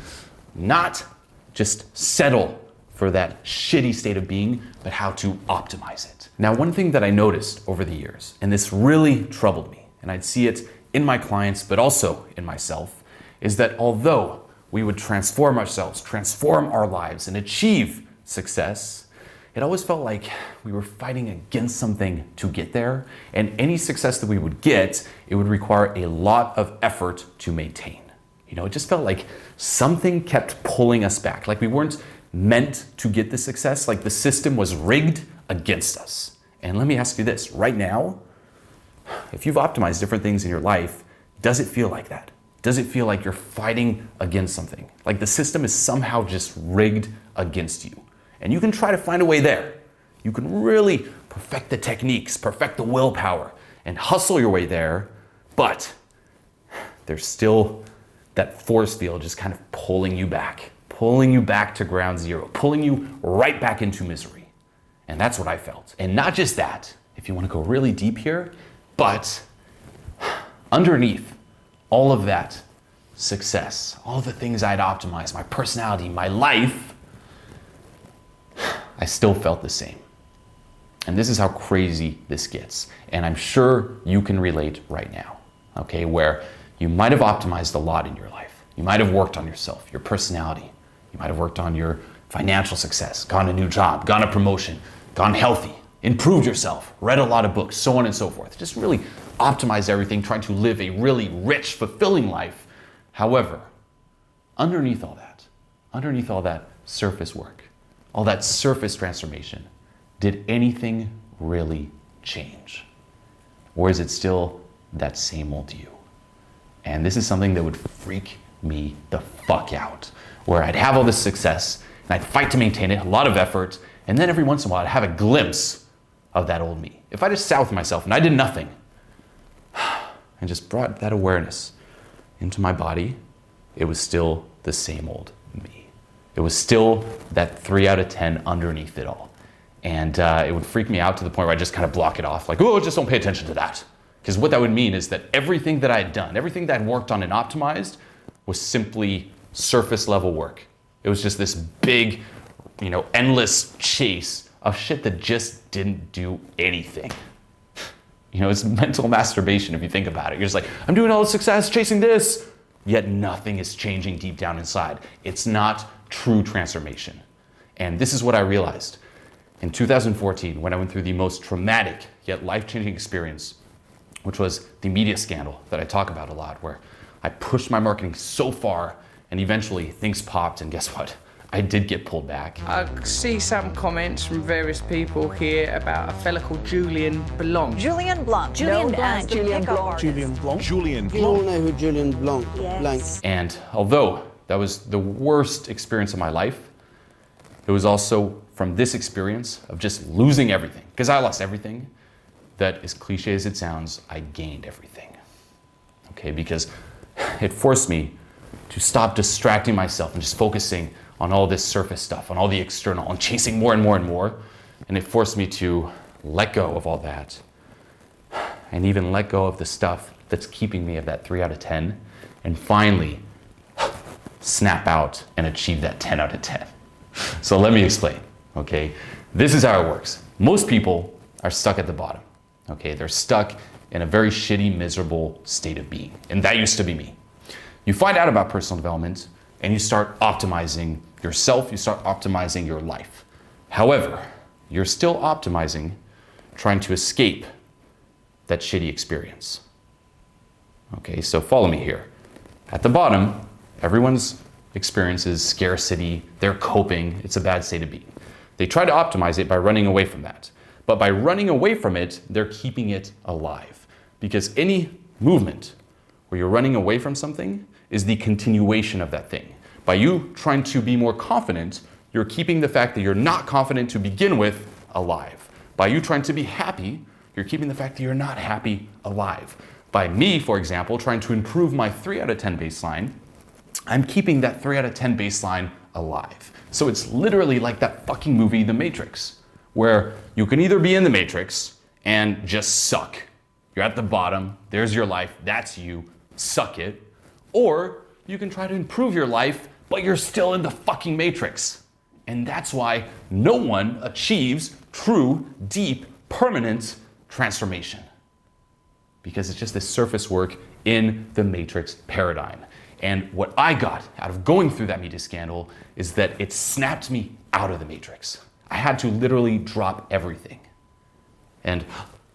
not just settle for that shitty state of being, but how to optimize it. Now, one thing that I noticed over the years, and this really troubled me, and I'd see it in my clients, but also in myself, is that although we would transform ourselves, transform our lives, and achieve success, it always felt like we were fighting against something to get there. And any success that we would get, it would require a lot of effort to maintain. You know, it just felt like something kept pulling us back, like we weren't meant to get the success, like the system was rigged against us. And let me ask you this right now, if you've optimized different things in your life, does it feel like that? Does it feel like you're fighting against something? Like the system is somehow just rigged against you. And you can try to find a way there. You can really perfect the techniques, perfect the willpower, and hustle your way there, but there's still that force field just kind of pulling you back, pulling you back to ground zero, pulling you right back into misery. And that's what I felt. And not just that, if you want to go really deep here, but underneath all of that success, all the things I'd optimized, my personality, my life, I still felt the same. And this is how crazy this gets. And I'm sure you can relate right now, okay, where you might have optimized a lot in your life. You might have worked on yourself, your personality. You might have worked on your financial success, gotten a new job, gotten a promotion, gone healthy, improved yourself, read a lot of books, so on and so forth. Just really optimize everything, trying to live a really rich, fulfilling life. However, underneath all that, underneath all that surface work, all that surface transformation, did anything really change? Or is it still that same old you? And this is something that would freak me the fuck out. Where I'd have all this success and I'd fight to maintain it, a lot of effort, and then every once in a while I'd have a glimpse of that old me. If I just sat with myself and I did nothing (sighs) and just brought that awareness into my body, it was still the same old. It was still that three out of 10 underneath it all. And uh, it would freak me out to the point where I just kind of block it off, like, oh, just don't pay attention to that. Because what that would mean is that everything that I had done, everything that I'd worked on and optimized, was simply surface level work. It was just this big, you know, endless chase of shit that just didn't do anything. You know, it's mental (laughs) masturbation if you think about it. You're just like, I'm doing all the success, chasing this, yet nothing is changing deep down inside. It's not true transformation. And this is what I realized in 2014 when I went through the most traumatic yet life changing experience, which was the media scandal that I talk about a lot, where I pushed my marketing so far and eventually things popped, and guess what? I did get pulled back. I see some comments from various people here about a fella called Julien Blanc. Julien Blanc. Julien Blanc. Julien Blanc. Julien Blanc. Julien Blanc. You don't know who Julien Blanc Yes. Blanc. And although That was the worst experience of my life. It was also from this experience of just losing everything, because I lost everything, that as cliche as it sounds, I gained everything. Okay, because it forced me to stop distracting myself and just focusing on all this surface stuff, on all the external, on chasing more and more and more. And it forced me to let go of all that and even let go of the stuff that's keeping me at that 3 out of 10 and finally snap out and achieve that 10 out of 10. So let me explain, okay? This is how it works. Most people are stuck at the bottom, okay? They're stuck in a very shitty, miserable state of being. And that used to be me. You find out about personal development and you start optimizing yourself, you start optimizing your life. However, you're still optimizing, trying to escape that shitty experience. Okay, so follow me here. At the bottom, everyone's experiences scarcity, they're coping, it's a bad state of being. They try to optimize it by running away from that. But by running away from it, they're keeping it alive. Because any movement where you're running away from something is the continuation of that thing. By you trying to be more confident, you're keeping the fact that you're not confident to begin with alive. By you trying to be happy, you're keeping the fact that you're not happy alive. By me, for example, trying to improve my 3 out of 10 baseline, I'm keeping that 3 out of 10 baseline alive. So it's literally like that fucking movie, The Matrix, where you can either be in the Matrix and just suck. You're at the bottom, there's your life, that's you, suck it. Or you can try to improve your life, but you're still in the fucking Matrix. And that's why no one achieves true, deep, permanent transformation. Because it's just this surface work in the Matrix paradigm. And what I got out of going through that media scandal is that it snapped me out of the Matrix. I had to literally drop everything and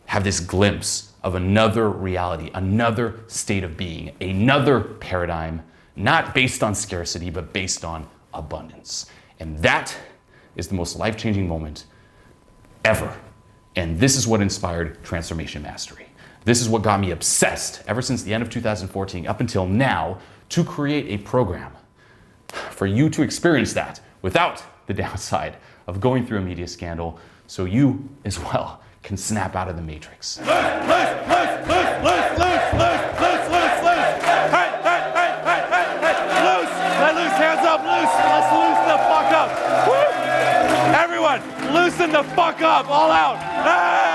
have this glimpse of another reality, another state of being, another paradigm, not based on scarcity, but based on abundance. And that is the most life changing moment ever. And this is what inspired Transformation Mastery. This is what got me obsessed ever since the end of 2014 up until now to create a program for you to experience that without the downside of going through a media scandal so you as well can snap out of the matrix. Loosen the fuck up, all out. Hey!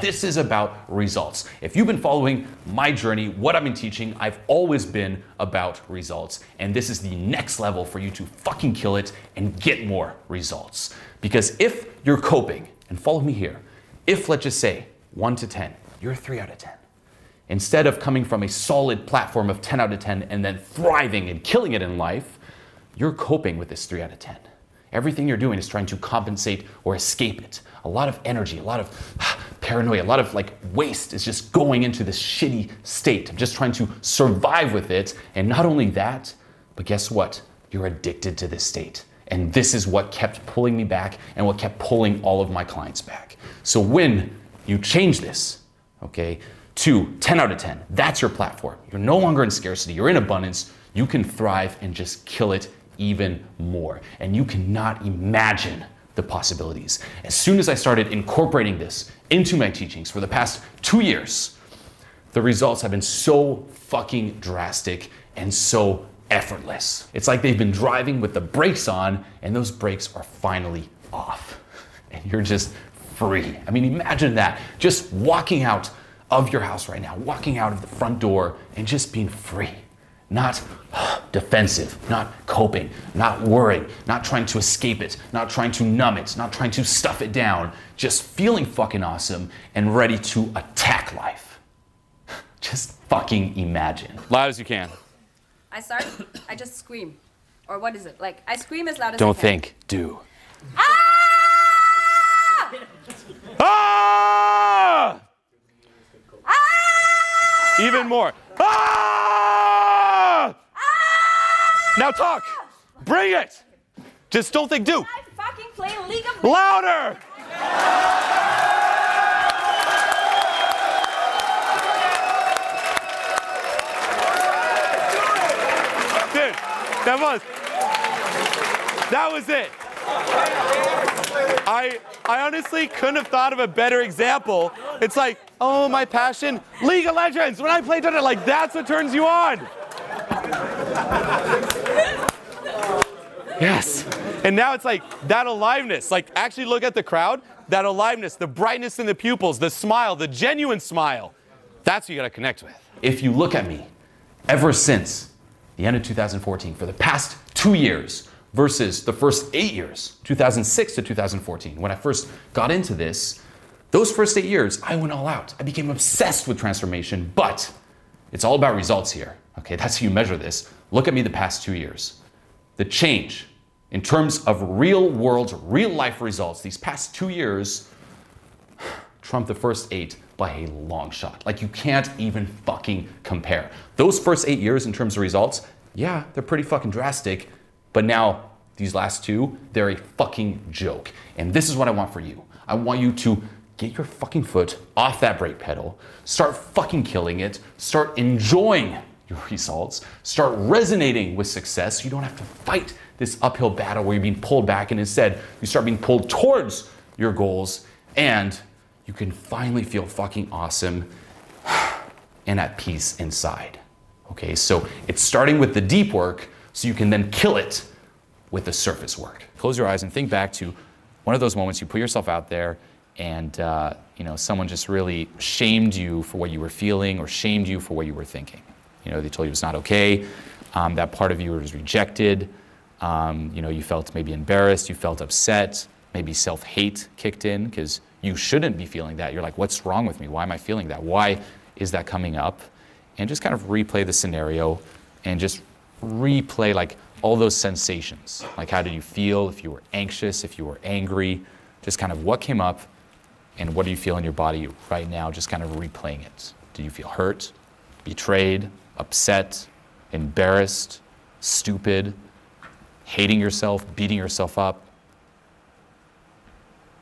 This is about results. If you've been following my journey, what I've been teaching, I've always been about results. And this is the next level for you to fucking kill it and get more results. Because if you're coping, and follow me here, if let's just say 1 to 10, you're 3 out of 10. Instead of coming from a solid platform of 10 out of 10 and then thriving and killing it in life, you're coping with this 3 out of 10. Everything you're doing is trying to compensate or escape it. A lot of energy, a lot of paranoia, a lot of like waste is just going into this shitty state I'm just trying to survive with it. And not only that, but guess what? You're addicted to this state. And this is what kept pulling me back and what kept pulling all of my clients back. So when you change this, okay, to 10 out of 10, that's your platform. You're no longer in scarcity, you're in abundance. You can thrive and just kill it even more. And you cannot imagine the possibilities. As soon as I started incorporating this into my teachings for the past two years, the results have been so fucking drastic and so effortless. It's like they've been driving with the brakes on, and those brakes are finally off. (laughs) And you're just free. I mean, imagine that. Just walking out of your house right now, walking out of the front door, and just being free. Not (sighs) defensive, not coping, not worrying, not trying to escape it, not trying to numb it, not trying to stuff it down, just feeling fucking awesome and ready to attack life. (sighs) Just fucking imagine. Loud as you can. I start, I just scream. Or what is it? Like, I scream as loud as I Don't can. think, do. Ah! Ah! Ah! Even more. Ah! Now talk. Bring it. Just don't think, do. I fucking play League of Louder. Dude, That was. That was it. I I honestly couldn't have thought of a better example. It's like, oh, my passion, League of Legends. When I play Dota, like that's what turns you on. Yes. And now it's like that aliveness. Like actually look at the crowd, that aliveness, the brightness in the pupils, the smile, the genuine smile. That's what you got to connect with. If you look at me, ever since the end of 2014, for the past two years, versus the first eight years, 2006 to 2014, when I first got into this, those first eight years, I went all out. I became obsessed with transformation, but it's all about results here. Okay, that's how you measure this. Look at me the past two years. The change in terms of real world, real life results, these past two years, trumped the first eight by a long shot. Like you can't even fucking compare. Those first eight years in terms of results, yeah, they're pretty fucking drastic, but now these last two, they're a fucking joke. And this is what I want for you. I want you to get your fucking foot off that brake pedal, start fucking killing it, start enjoying your results, start resonating with success. You don't have to fight this uphill battle where you're being pulled back, and instead you start being pulled towards your goals, and you can finally feel fucking awesome (sighs) and at peace inside. Okay, so it's starting with the deep work so you can then kill it with the surface work. Close your eyes and think back to one of those moments you put yourself out there and uh, you know someone just really shamed you for what you were feeling or shamed you for what you were thinking. You know, they told you it's not okay. Um, that part of you was rejected. Um, you know, you felt maybe embarrassed, you felt upset, maybe self-hate kicked in because you shouldn't be feeling that. You're like, what's wrong with me? Why am I feeling that? Why is that coming up? And just kind of replay the scenario and just replay like all those sensations. Like how did you feel if you were anxious, if you were angry, just kind of what came up and what do you feel in your body right now, just kind of replaying it. Do you feel hurt, betrayed, upset, embarrassed, stupid, hating yourself, beating yourself up.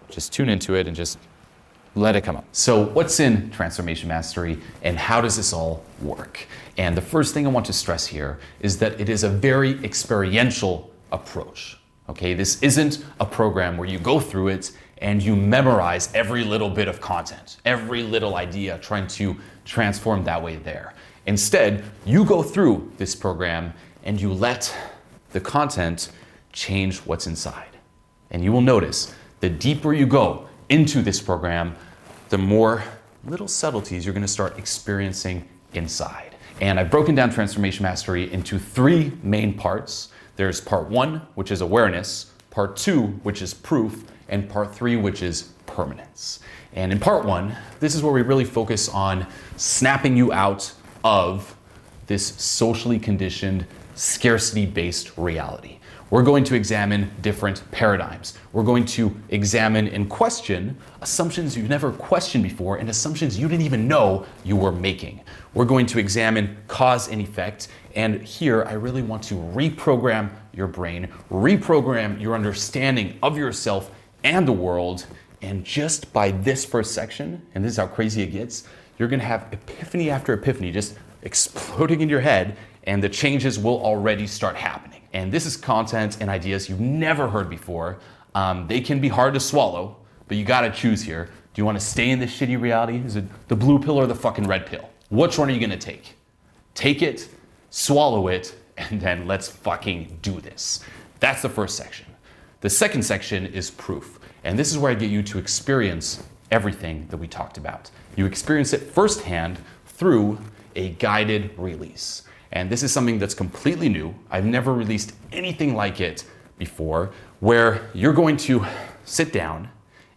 Just tune into it and just let it come up. So, what's in Transformation Mastery and how does this all work? And the first thing I want to stress here is that it is a very experiential approach. Okay, this isn't a program where you go through it and you memorize every little bit of content, every little idea, trying to transform that way there. Instead, you go through this program and you let the content change what's inside. And you will notice the deeper you go into this program, the more little subtleties you're going to start experiencing inside. And I've broken down Transformation Mastery into three main parts. There's part one, which is awareness, part two, which is proof, and part three, which is permanence. And in part one, this is where we really focus on snapping you out of this socially conditioned, scarcity based reality. We're going to examine different paradigms. We're going to examine and question assumptions you've never questioned before and assumptions you didn't even know you were making. We're going to examine cause and effect. And here, I really want to reprogram your brain, reprogram your understanding of yourself and the world. And just by this first section, and this is how crazy it gets, you're gonna have epiphany after epiphany just exploding in your head, and the changes will already start happening. And this is content and ideas you've never heard before. Um, they can be hard to swallow, but you gotta choose here. Do you wanna stay in this shitty reality? Is it the blue pill or the fucking red pill? Which one are you gonna take? Take it, swallow it, and then let's fucking do this. That's the first section. The second section is proof. And this is where I get you to experience everything that we talked about. You experience it firsthand through a guided release. And this is something that's completely new. I've never released anything like it before, where you're going to sit down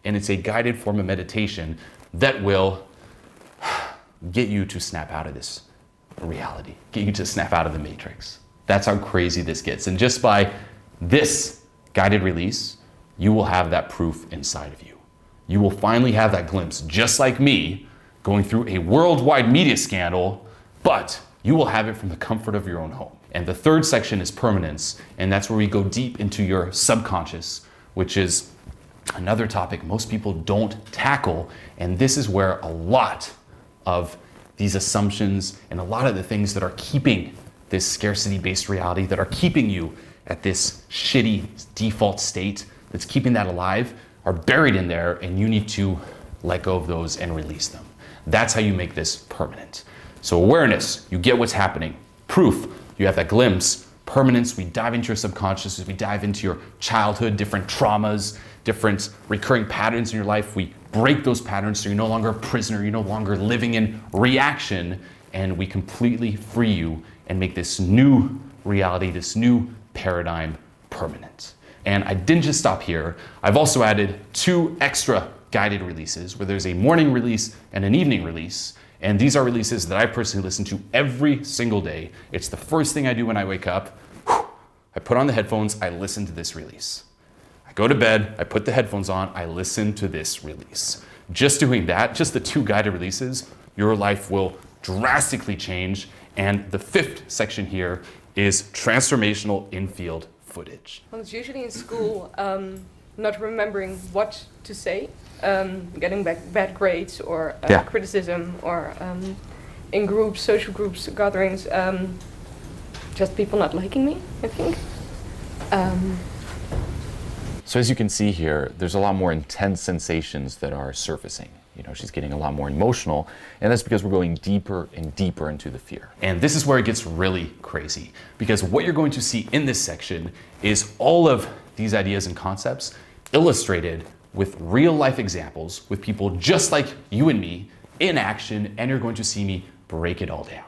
and it's a guided form of meditation that will get you to snap out of this reality, get you to snap out of the matrix. That's how crazy this gets. And just by this guided release, you will have that proof inside of you. You will finally have that glimpse, just like me, going through a worldwide media scandal, but you will have it from the comfort of your own home. And the third section is permanence, and that's where we go deep into your subconscious, which is another topic most people don't tackle. And this is where a lot of these assumptions and a lot of the things that are keeping this scarcity based reality that are keeping you at this shitty default state that's keeping that alive are buried in there, and you need to let go of those and release them. That's how you make this permanent. So, awareness, you get what's happening. Proof, you have that glimpse. Permanence, we dive into your subconscious, we dive into your childhood, different traumas, different recurring patterns in your life. We break those patterns so you're no longer a prisoner, you're no longer living in reaction, and we completely free you and make this new reality, this new paradigm permanent. And I didn't just stop here. I've also added two extra guided releases where there's a morning release and an evening release. And these are releases that I personally listen to every single day. It's the first thing I do when I wake up. I put on the headphones, I listen to this release. I go to bed, I put the headphones on, I listen to this release. Just doing that, just the two guided releases, your life will drastically change. And the fifth section here is transformational infield footage. Well, it's usually in school um, not remembering what to say, um, getting back bad grades or uh, Yeah. criticism, or um, in groups, social groups, gatherings, um, just people not liking me, I think. Um, So as you can see here, there's a lot more intense sensations that are surfacing. You know, she's getting a lot more emotional, and that's because we're going deeper and deeper into the fear. And this is where it gets really crazy because what you're going to see in this section is all of these ideas and concepts illustrated with real life examples with people just like you and me in action, and you're going to see me break it all down.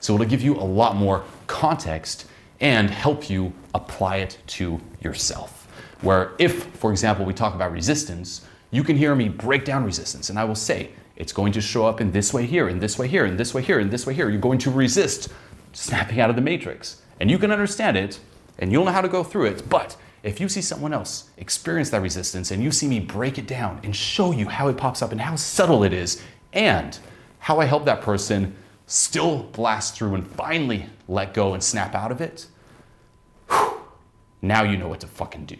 So it'll give you a lot more context and help you apply it to yourself. Where if, for example, we talk about resistance, you can hear me break down resistance, and I will say, it's going to show up in this way here, in this way here, in this way here, in this way here. You're going to resist snapping out of the matrix. And you can understand it, and you'll know how to go through it. But if you see someone else experience that resistance and you see me break it down and show you how it pops up and how subtle it is, and how I help that person still blast through and finally let go and snap out of it, whew, now you know what to fucking do.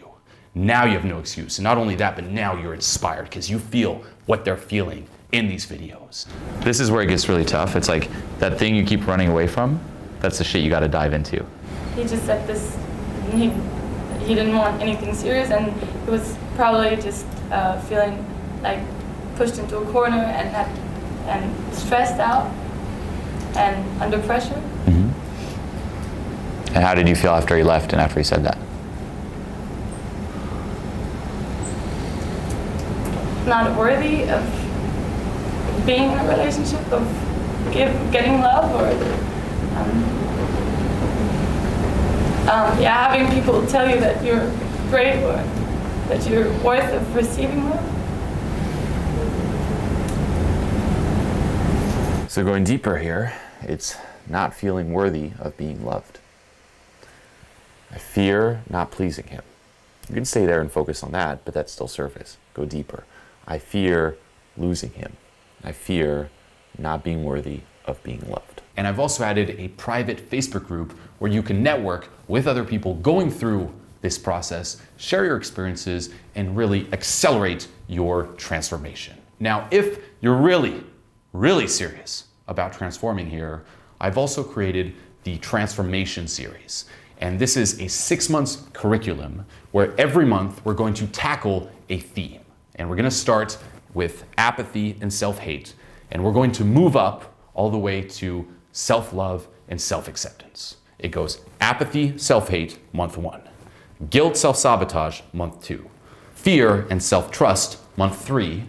Now you have no excuse. And not only that, but now you're inspired because you feel what they're feeling in these videos. This is where it gets really tough. It's like that thing you keep running away from, that's the shit you gotta dive into. He just said this, he, he didn't want anything serious and he was probably just uh, feeling like pushed into a corner and, had, and stressed out and under pressure. And how did you feel after he left and after he said that? Not worthy of being in a relationship, of give, getting love or um, um, yeah, having people tell you that you're great or that you're worth of receiving love. So going deeper here, it's not feeling worthy of being loved. I fear not pleasing him. You can stay there and focus on that, but that's still surface. Go deeper. I fear losing him. I fear not being worthy of being loved. And I've also added a private Facebook group where you can network with other people going through this process, share your experiences, and really accelerate your transformation. Now, if you're really, really serious about transforming here, I've also created the Transformation Series. And this is a six months curriculum where every month we're going to tackle a theme. And we're going to start with apathy and self hate. And we're going to move up all the way to self love and self acceptance. It goes apathy, self hate, month one, guilt, self sabotage, month two, fear and self trust, month three,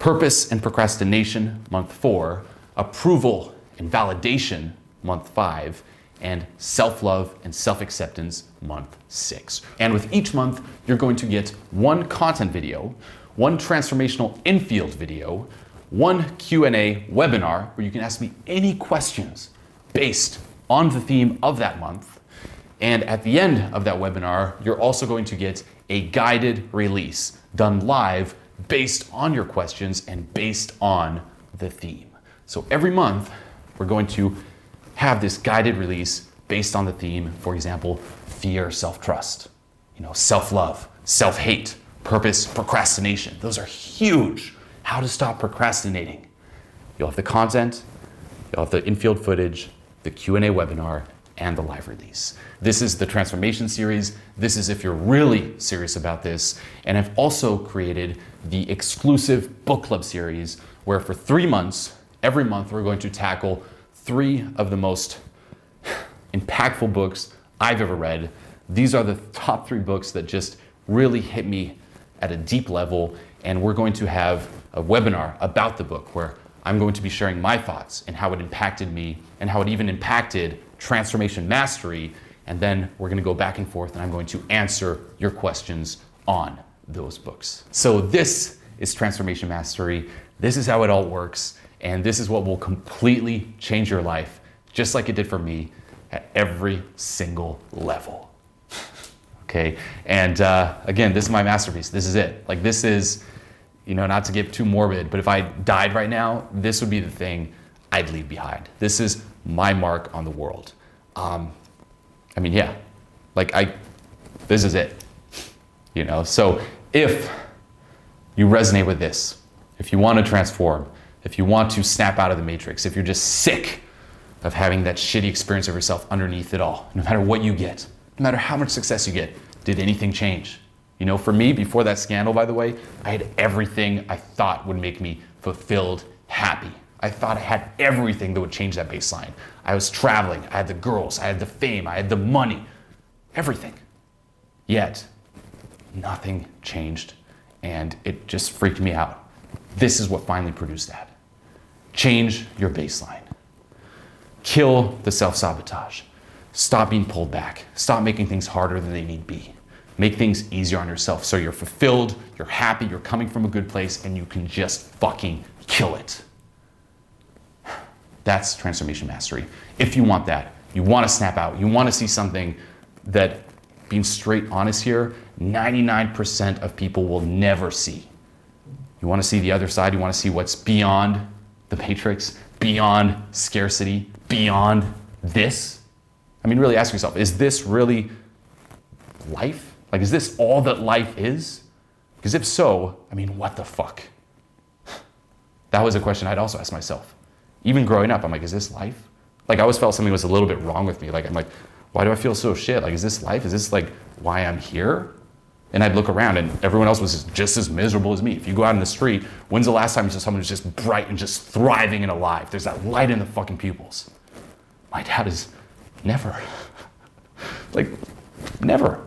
purpose and procrastination, month four, approval and validation, month five, and self love and self acceptance, month six. And with each month, you're going to get one content video, one transformational infield video, one Q&A webinar where you can ask me any questions based on the theme of that month. And at the end of that webinar, you're also going to get a guided release done live based on your questions and based on the theme. So every month, we're going to have this guided release based on the theme, for example, fear, self-trust, you know, self-love, self-hate, purpose, procrastination. Those are huge. How to stop procrastinating. You'll have the content, you'll have the infield footage, the Q&A webinar, and the live release. This is the transformation series. This is if you're really serious about this. And I've also created the exclusive book club series where for three months, every month, we're going to tackle three of the most impactful books I've ever read. These are the top three books that just really hit me at a deep level. And we're going to have a webinar about the book where I'm going to be sharing my thoughts and how it impacted me and how it even impacted transformation mastery. And then we're going to go back and forth and I'm going to answer your questions on those books. So this is transformation mastery. This is how it all works. And this is what will completely change your life, just like it did for me at every single level. (laughs) okay. And uh, again, this is my masterpiece. This is it. Like this is, you know, not to get too morbid, but if I died right now, this would be the thing I'd leave behind. This is my mark on the world. Um, I mean, yeah, like I, this is it. You know, so if you resonate with this, if you want to transform, if you want to snap out of the matrix, if you're just sick of having that shitty experience of yourself underneath it all, no matter what you get, no matter how much success you get, did anything change? You know, for me, before that scandal, by the way, I had everything I thought would make me fulfilled, happy. I thought I had everything that would change that baseline. I was traveling, I had the girls, I had the fame, I had the money, everything. Yet, nothing changed, and it just freaked me out. This is what finally produced that. Change your baseline. Kill the self sabotage. Stop being pulled back. Stop making things harder than they need be. Make things easier on yourself so you're fulfilled, you're happy, you're coming from a good place, and you can just fucking kill it. That's transformation mastery. If you want that, you want to snap out, you want to see something that, being straight honest here, 99% of people will never see. You want to see the other side, you want to see what's beyond the matrix, beyond scarcity, beyond this. I mean, really ask yourself is this really life? Like, is this all that life is? Because if so, I mean, what the fuck? (laughs) That was a question I'd also ask myself even growing up, I'm like, is this life? Like I always felt something was a little bit wrong with me. Like I'm like, why do I feel so shit? Like, is this life? Is this like why I'm here? And I'd look around and everyone else was just as miserable as me. If you go out in the street, when's the last time you saw someone who's just bright and just thriving and alive? There's that light in the fucking pupils. My dad is never. (laughs) like, never.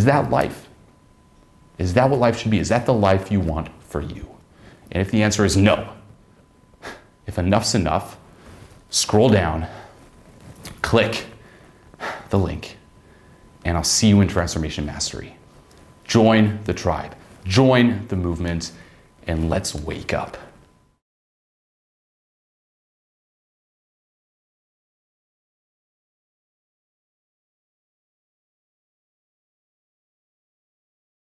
Is that life? Is that what life should be? Is that the life you want for you? And if the answer is no, if enough's enough, scroll down, click the link, and I'll see you in Transformation Mastery. Join the tribe, join the movement, and let's wake up.